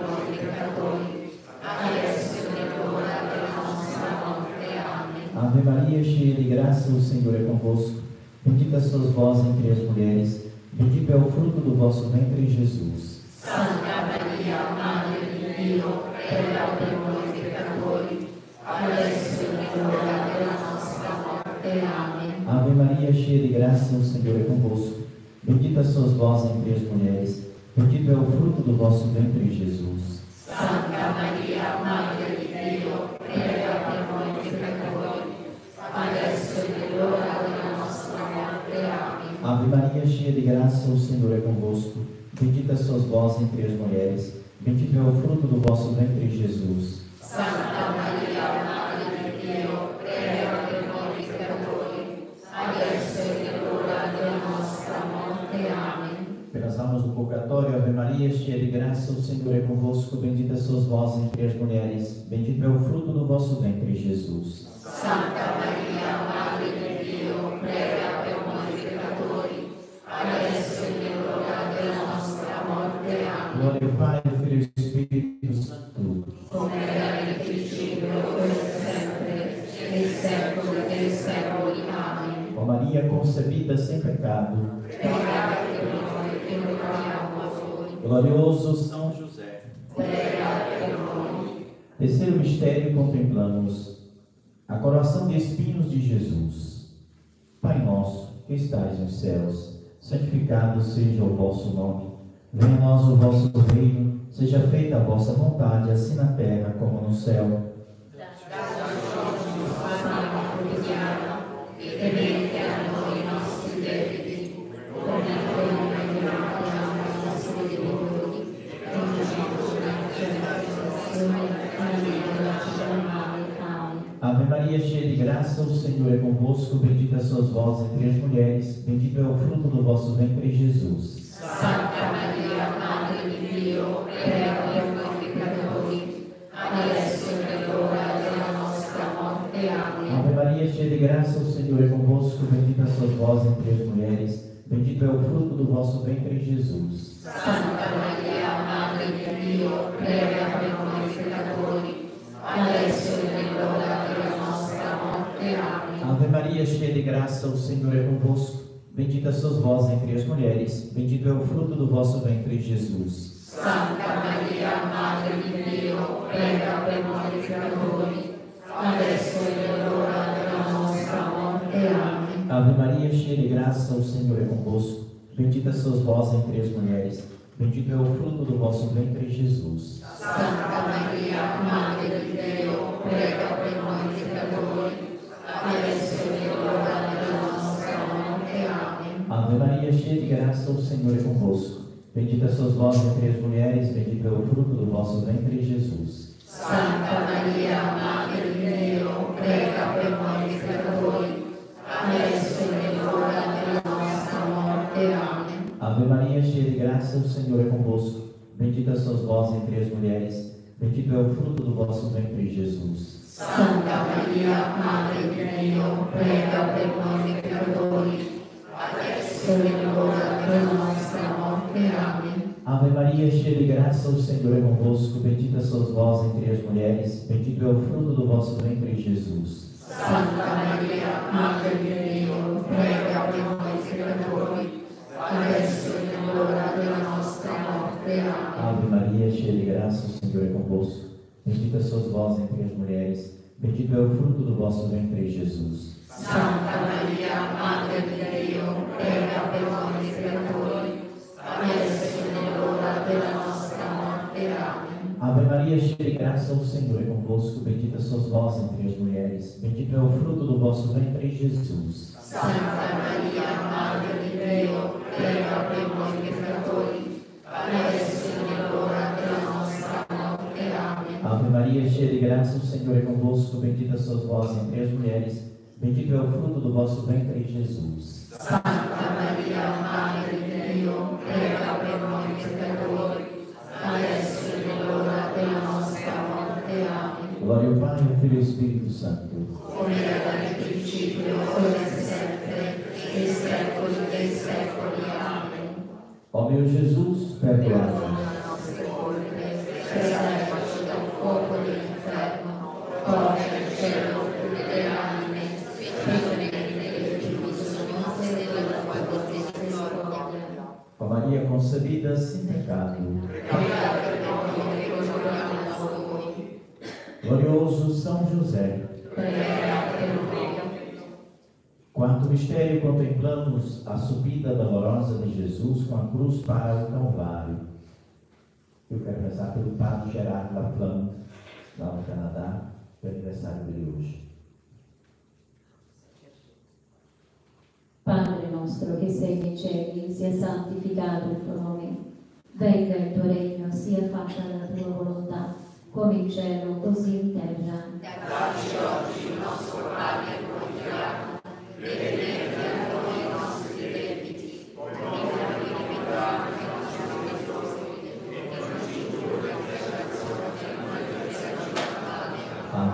Ave Maria, cheia de graça, o Senhor é convosco. Bendita sois vós entre as mulheres, bendito é o fruto do vosso ventre, Jesus. Ave Maria, cheia de graça, o Senhor é convosco. Bendita sois vós entre as mulheres, bendito é o fruto do vosso ventre, Jesus. Ave Maria, cheia de graça, o Senhor é convosco. Bendita sois vós entre as mulheres. Bendito é o fruto do vosso ventre, Jesus. Santa Maria, Madre di Dio, prega per noi peccatori, adesso e nell'ora della nostra morte. Amém. Pelas almas do purgatório, Ave Maria, cheia de graça, o Senhor é convosco. Bendita sois vós entre as mulheres. Bendito é o fruto do vosso ventre, Jesus. Santa Maria, Madre Dio, noi e. Glória ao Pai, ao Filho e Espírito Santo. Come era nel principio, ora e sempre, nei secoli dei. Amém. Ó Maria concebida sem pecado, Pregate per noi che a voi. glorioso São José. Pregate per noi. Terceiro mistério, contemplamos a coroação de espinhos de Jesus. Pai nosso, que estais nos céus, santificado seja o vosso nome. Venha a nós o vosso reino, seja feita a vossa vontade, assim na terra como no céu noi i nostri debiti, come noi prendiamo i nostri debitori, e non ci condurre in tentazione, ma liberaci dal male. Amém. Ave Maria, cheia de graça, o Senhor é convosco. Bendita sois vós entre as mulheres, bendito é o fruto do vosso ventre, Jesus. Santa Maria, Madre di Dio, prega per noi peccatori, adesso e nell'ora della nostra morte. Amém. Ave Maria, cheia de graça, o Senhor é convosco. Bendita sois vós entre as mulheres, bendito é o fruto do vosso ventre, Jesus. Santa Maria, Madre di Dio, prega per noi peccatori, adesso e nell'ora Ave Maria, cheia de graça, o Senhor é convosco. Bendita sois vós entre as mulheres, bendito é o fruto do vosso ventre, Jesus. Santa Maria, Madre di Dio, prega per noi peccatori, adesso e nell'ora della nostra morte. Amém. Ave Maria, cheia de graça, o Senhor é convosco. Bendita sois vós entre as mulheres, bendito é o fruto do vosso ventre, Jesus. Santa Maria, Madre di Dio, prega per noi peccatori, Ave Maria, cheia de graça, o Senhor é convosco. Bendita sois vós entre as mulheres, bendito é o fruto do vosso ventre, Jesus. Santa Maria, Madre di Dio, prega per noi peccatori, adesso e nell'ora della nostra morte. Amém. Ave Maria, cheia de graça, o Senhor é convosco. Bendita sois vós entre as mulheres, bendito é o fruto do vosso ventre, Jesus. Santa Maria, Madre di Dio, prega per noi peccatori, adesso e nell'ora della nostra morte. Amém. Ave Maria, cheia de graça, o Senhor é convosco. Bendita sois vós entre as mulheres, bendito é o fruto do vosso ventre, Jesus. Santa Maria, Madre di Dio, prega per noi peccatori, adesso e nell'ora della nostra morte. Amém. Ave Maria, cheia de graça, o Senhor é convosco. Bendita sois vós entre as mulheres, bendito é o fruto do vosso ventre, Jesus. Santa Maria, Madre di Dio, prega per noi peccatori, adesso e della nostra morte. Amém. Ave Maria, cheia de graça, o Senhor é convosco. Bendita sois vós entre as mulheres, bendito é o fruto do vosso ventre, Jesus. Santa Maria, cheia de graça, o Senhor é convosco. Bendita sois vós entre as mulheres, bendito é o fruto do vosso ventre, Jesus. Santa Maria, Madre di Dio, prega per noi peccatori, adesso e della nostra morte. Amém. Glória ao Pai, ao Filho e ao Espírito Santo. Come era nel principio, ora e sempre, nei secoli dei secoli. Amém. Ó meu Jesus, perdoai-nos. Perdona Ó Maria concebida sem pecado. Glorioso São José. Quarto mistério, contemplamos a subida dolorosa de Jesus com a cruz para o Calvário. Eu quero rezar pelo Padre Gerardo Laflamme, lá no Canadá, que é aniversário dele hoje. Padre nosso nostro che sei nei cieli, sia santificato il tuo nome. Venga il tuo regno, sia fatta la tua volontà, come in cielo, così in terra.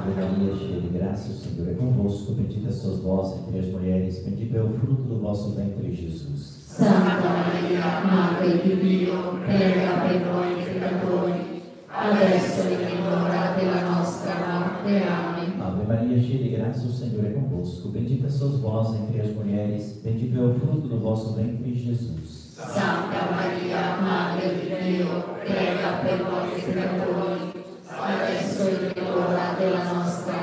Ave Maria, cheia de graça, o Senhor é convosco. Bendita sois vós entre as mulheres, bendito é o fruto do vosso ventre, Jesus. Santa Maria, Madre di Dio, prega per noi peccatori, adesso e nell'ora della nostra morte. Amen. Ave Maria, cheia de graça, o Senhor é convosco. Bendita sois vós entre as mulheres, bendito é o fruto do vosso ventre, Jesus. Santa Maria, Madre di Dio, prega per noi peccatori, e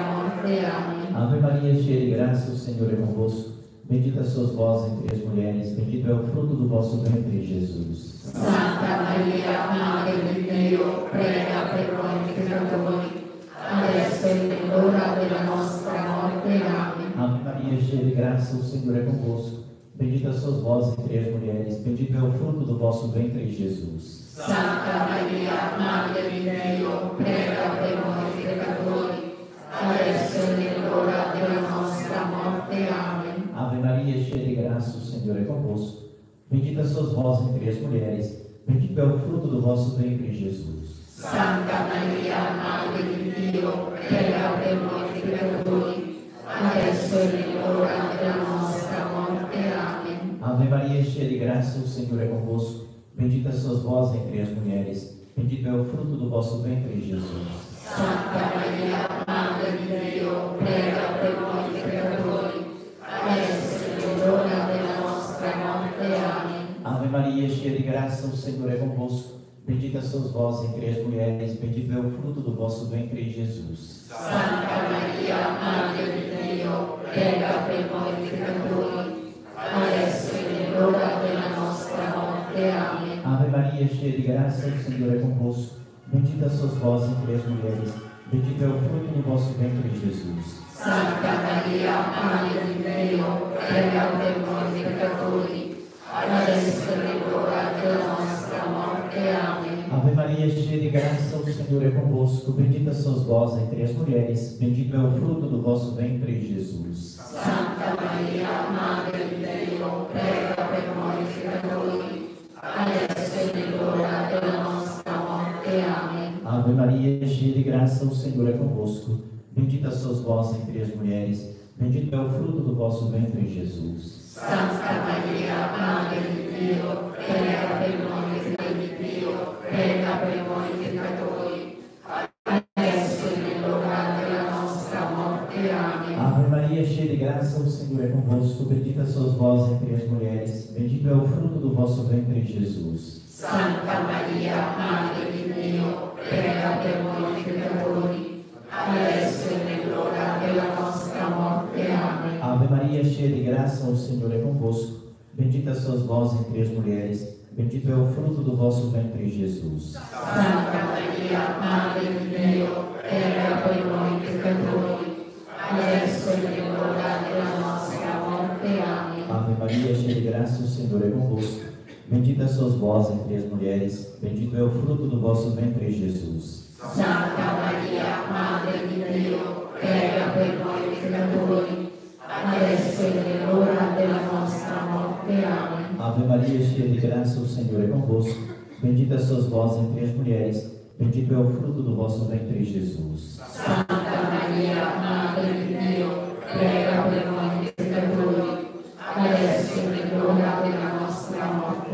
morte. Ave Maria, cheia de graça, o Senhor é convosco. Bendita sois vós entre as mulheres, bendito é o fruto do vosso ventre, Jesus. Santa Maria, Madre di Dio, prega per noi peccatori, adesso e nell'ora della nostra morte. Amen. Ave Maria, cheia de graça, o Senhor é convosco. Bendita sois vós entre as mulheres, bendito é o fruto do vosso ventre, Jesus. Santa Maria, Madre di Dio, prega per noi peccatori, adesso e nell'ora della nostra morte. Amen. Ave Maria, cheia de graça, o Senhor é convosco. Bendita sois vós entre as mulheres, bendito é o fruto do vosso ventre, Jesus. Santa Maria, Madre di Dio, prega per noi peccatori, adesso e nell'ora della nostra morte. Ave Maria, cheia de graça, o Senhor é convosco. Bendita sois vós entre as mulheres, bendito é o fruto do vosso ventre, Jesus. Santa Maria, Madre di Dio, prega per noi peccatori, adesso e nell'ora della nostra morte. Amen. Ave Maria, cheia de graça, o Senhor é convosco. Bendita sois vós entre as mulheres, bendito é o fruto do vosso ventre, Jesus. Santa Maria, Madre di Dio, prega per noi peccatori, Ave Maria, cheia de graça, o Senhor é convosco. Bendita sois vós entre as mulheres, bendito é o fruto do vosso ventre, Jesus. Santa Maria, Madre di Dio, prega per noi peccatori, adesso e nell'ora della nostra morte. Amen. Ave Maria, cheia de graça, o Senhor é convosco. Bendita sois vós entre as mulheres, bendito é o fruto do vosso ventre, Jesus. Santa Maria, Madre di Dio, prega noi peccatori, adesso e nell'ora della nostra morte. Amen. Ave Maria, cheia de graça, o Senhor é convosco. Bendita sois vós entre as mulheres, bendito é o fruto do vosso ventre, Jesus. Santa Maria, Madre di Dio, prega bendito é o fruto do vosso ventre, Jesus. Santa Maria, Madre di Dio, prega per noi peccatori, adesso e nell'ora della nostra morte. Amen. Ave Maria, cheia de graça, o Senhor é convosco. Bendita sois vós entre as mulheres, bendito é o fruto do vosso ventre, Jesus. Santa Maria, Madre di Dio, prega per noi peccatori, adesso e Maria, cheia de graça, o Senhor é convosco. Bendita sois vós entre as mulheres, bendito é o fruto do vosso ventre, Jesus. Santa Maria, Madre di Dio, prega per noi peccatori, adesso e nell'ora della nostra morte. Amen. Ave Maria, cheia de graça, o Senhor é convosco. Bendita sois vós entre as mulheres, bendito é o fruto do vosso ventre, Jesus. Santa Maria, Madre di Dio, prega per noi peccatori, adesso e nell'ora della nostra morte.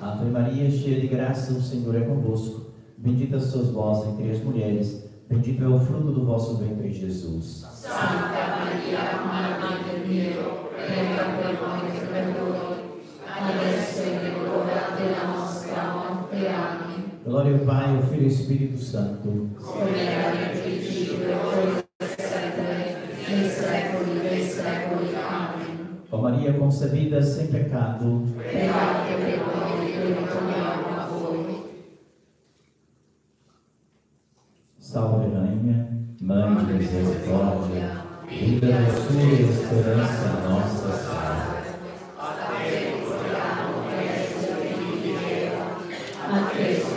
Amen. Ave Maria, cheia de graça, o Senhor é convosco. Bendita sois vós entre as mulheres, bendito é o fruto do vosso ventre, Jesus. Santa Maria, Madre di Dio, prega per noi peccatori, adesso e nell'ora della nostra morte. Amen. Glória ao Pai, ao Filho e ao Espírito Santo. come era nel principio, ora e sempre, nei secoli dei secoli. Amen. Ó Maria concebida sem pecado, Pregate per noi Salve Rainha, Mãe de Misericórdia, vida da sua esperança nossa salve. Adeus,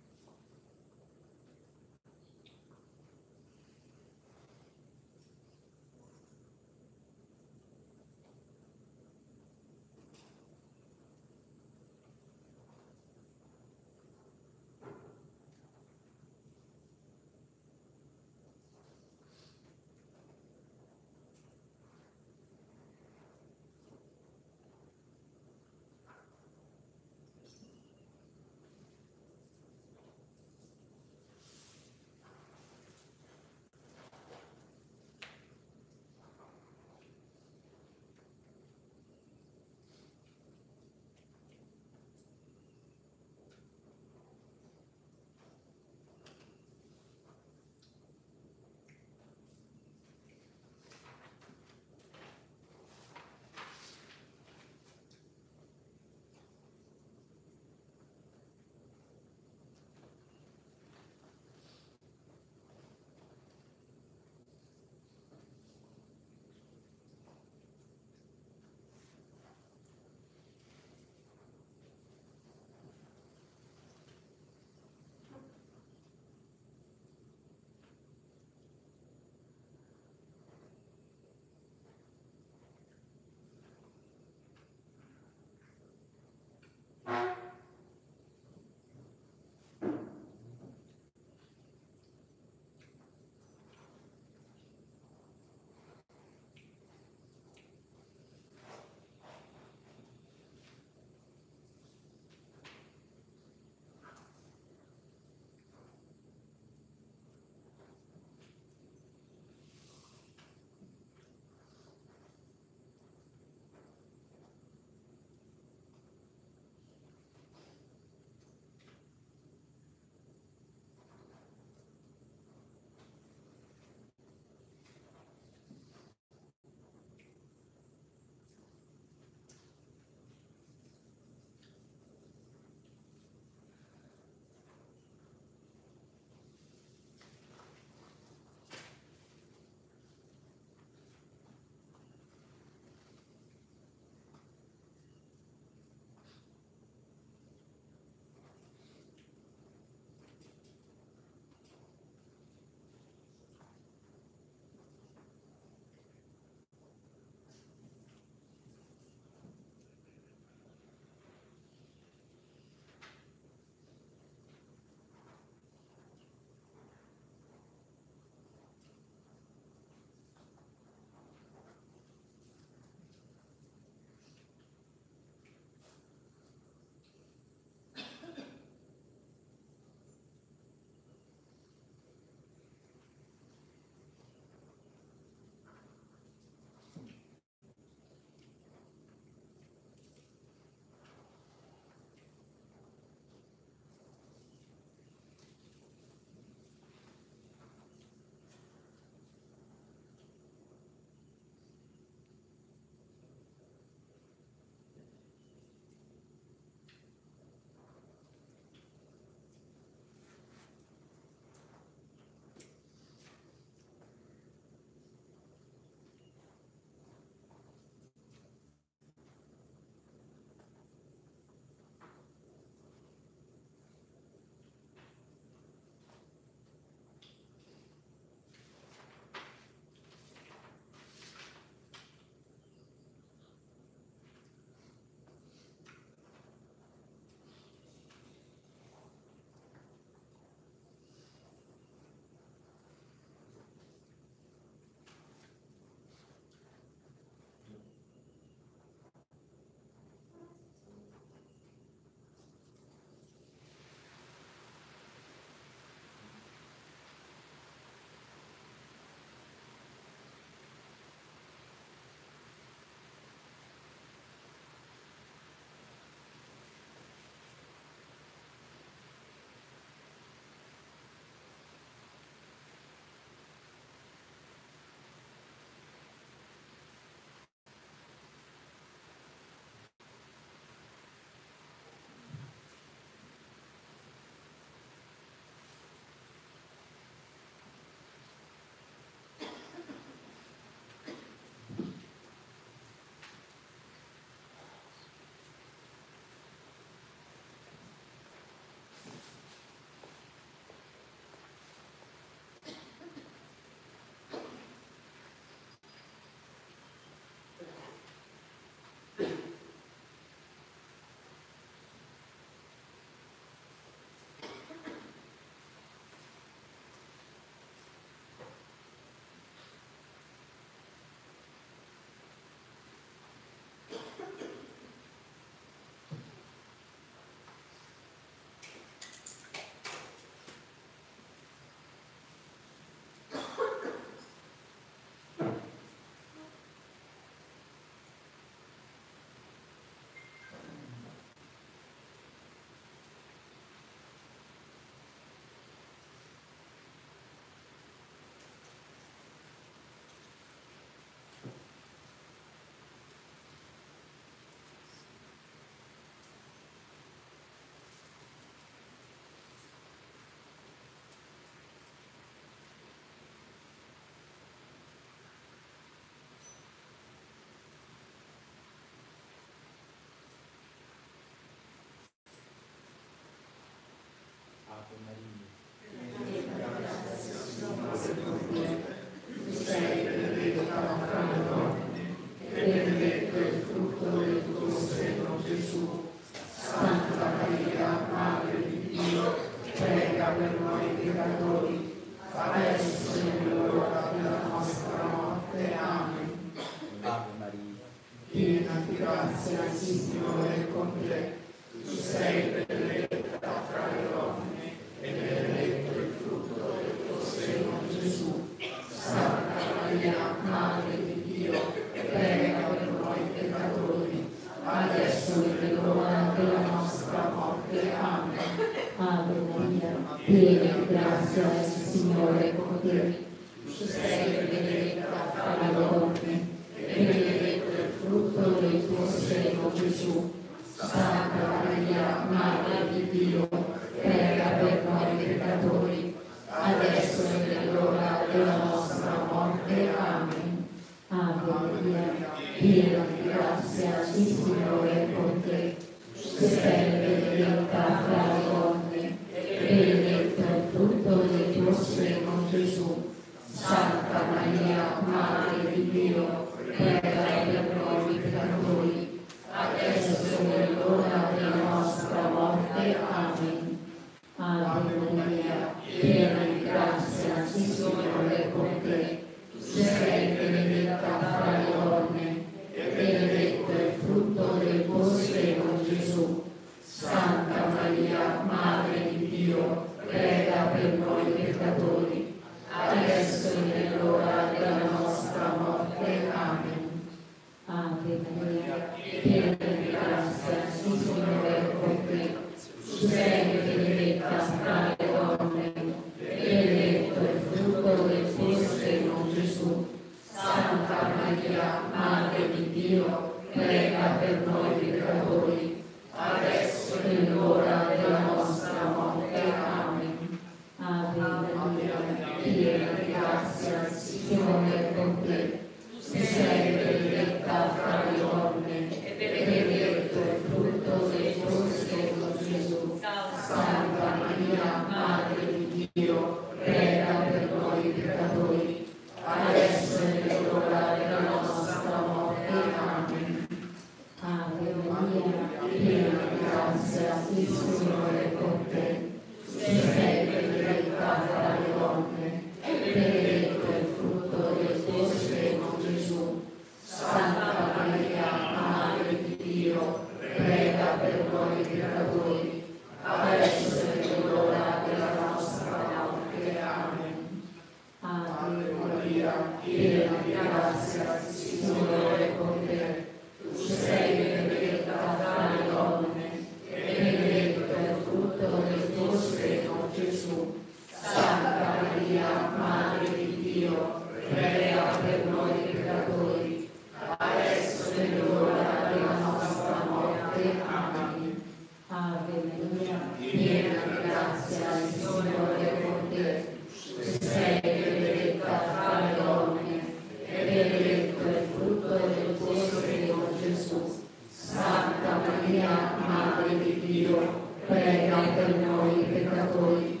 prega per noi peccatori,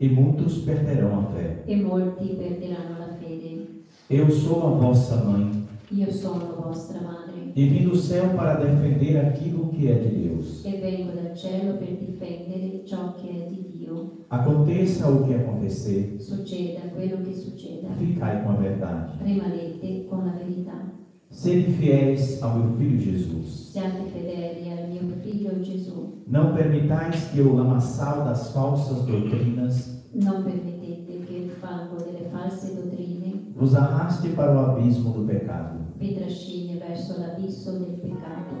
e muitos perderão a fé. e molti perderanno la fede. Eu sou a vossa mãe Io sono vostra madre e vim do céu para defender aquilo que é de Deus. e vengo dal cielo per difendere ciò che è di Dio. Aconteça o que acontecer, Succeda quello che succeda. ficai com a verdade. Rimanete con la verità. Sede fiéis ao meu filho Jesus. Siate fedeli al mio figlio Gesù. Não permitais que o lamaçal das falsas doutrinas Non permettete che il fango delle false dottrine vos arraste para o abismo do pecado. vi trascini verso l'abisso del peccato.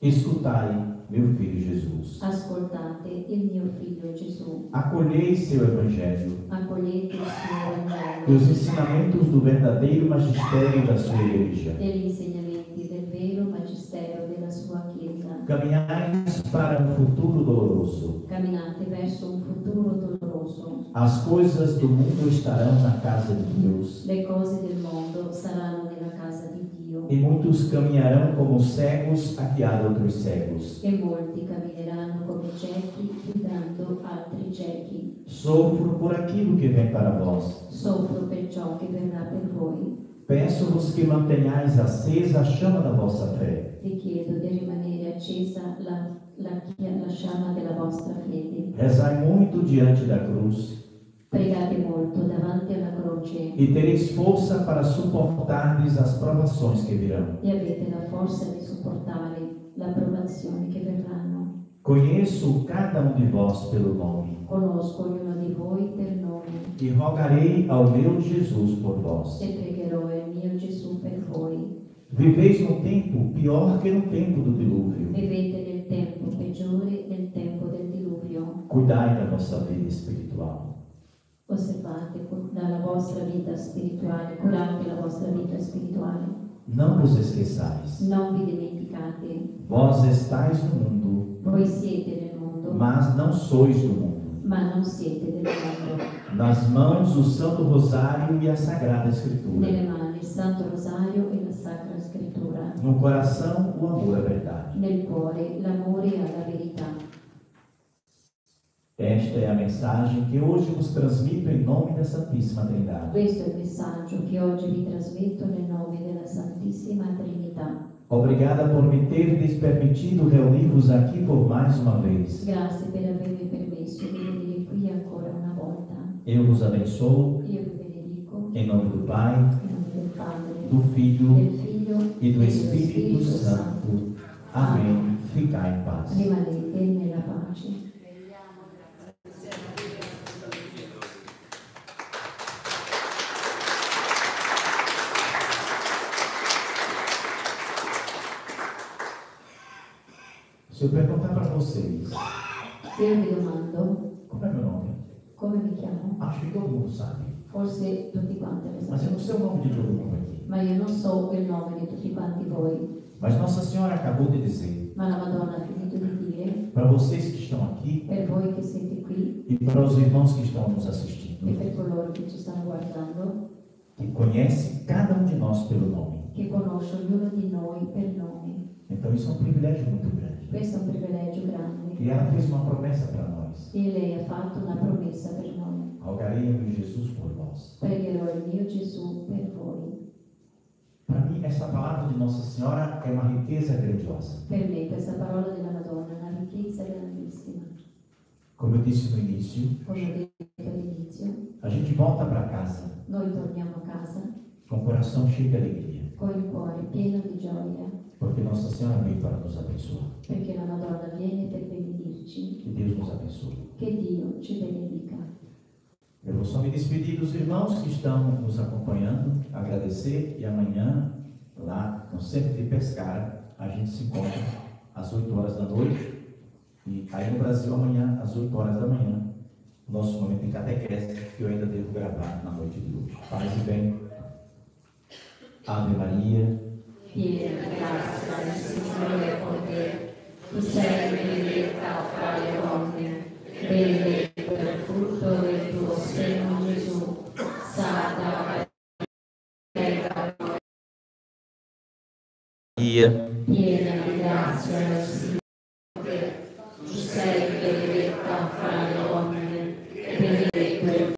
Escutai, meu filho Jesus. Ascoltate il mio figlio Gesù. Acolhei seu evangelho Accogliete il suo e os ensinamentos do verdadeiro magistério da sua igreja gli insegnamenti del vero magistero della sua Chiesa. Caminhais para um futuro doloroso. Camminate verso un futuro doloroso. As coisas do mundo estarão na casa de Deus Le cose del mondo saranno nella casa di Dio e muitos caminharão como cegos a guiar outros cegos. e molti cammineranno come ciechi guidando altri ciechi. Sofro por aquilo que vem para vós. Soffro per ciò che verrà per voi. Peço-vos que mantenhais acesa a chama da vossa fé. Vi chiedo di rimanere accesa la, la, la sciama della vostra fede. Rezai muito diante da cruz Pregate molto davanti alla croce e tereis força para suportardes as provações que virão. e avete la forza di sopportare le approvazioni che verranno. Conheço cada um de vós pelo nome Conosco ognuno di voi per nome e rogarei ao meu Jesus por vós. e pregherò il mio Gesù per voi. Viveis num tempo pior que no tempo do dilúvio. Vivete nel tempo peggiore del tempo del diluvio. Cuidai da vossa vida espiritual. Osservate dalla vostra vita spirituale, curate la vostra vita spirituale. Não vos esqueçais. Non vi dimenticate, Vós estáis no mundo, voi siete nel mondo, mas não sois do mundo. Ma non siete del mondo. Nas mãos o Santo Rosário e a Sagrada Escritura. Nelle mani il Santo Rosario e la Sacra Scrittura. No coração o amor à verdade. Nel cuore l'amore alla verità. Esta é a mensagem que hoje vos transmito em nome da Santíssima Trindade. Questo è il messaggio che oggi vi trasmetto nel nome della Santissima Trinità. Obrigada por me terdes permitido reunir-vos aqui por mais uma vez. Grazie per avermi permesso di venire qui ancora una volta. Eu vos abençoo vi benedico em nome do Pai, nome del Padre, do Filho del Figlio e do e Espírito Santo. Amém. Ficai em paz. Rimanete nella pace. Se eu perguntar para vocês, Se io vi domando como é meu nome? come mi chiamo, Acho que todo mundo sabe. forse tutti quanti lo Mas eu não sanno, sei o nome de todo mundo aqui. ma io non so il nome di tutti quanti voi. Mas Nossa Senhora acabou de dizer Ma la Madonna ha finito di dire, para vocês que estão aqui per voi che siete qui e para os irmãos que estão nos e assistindo, per coloro che ci stanno guardando, que conhece cada um de nós pelo nome. che conosce ognuno di noi per nome. Então isso é um privilégio muito grande. Questo è un privilegio grande. E ela fez uma promessa para nós. E lei ha fatto una promessa per noi. Ao meu Jesus por vós. Pregherò il mio Gesù per voi. Para mim, essa palavra de Nossa Senhora é uma riqueza grandiosa. Per me questa parola della Madonna è una ricchezza grandissima. Como eu disse no início, Come detto all'inizio, a gente volta para casa noi torniamo a casa com o coração cheio de alegria, con il cuore pieno di gioia, porque Nossa Senhora veio para nos abençoar. perché la Madonna viene per benedirci. Que Deus nos abençoe. Che Dio ci benedica. Eu vou só me despedir dos irmãos que estão nos acompanhando, agradecer e amanhã lá no centro de Pescara. A gente se encontra às 8 horas da noite. E aí no Brasil, amanhã, às 8 horas da manhã, nosso momento de catequese, que eu ainda devo gravar na noite de hoje. Paz e bem. Ave Maria. Piena grazia, il Signore è con te. Tu sei benedetta fra le donne, benedetto il frutto del tuo seno, Gesù. Santa Maria, piena di grazia,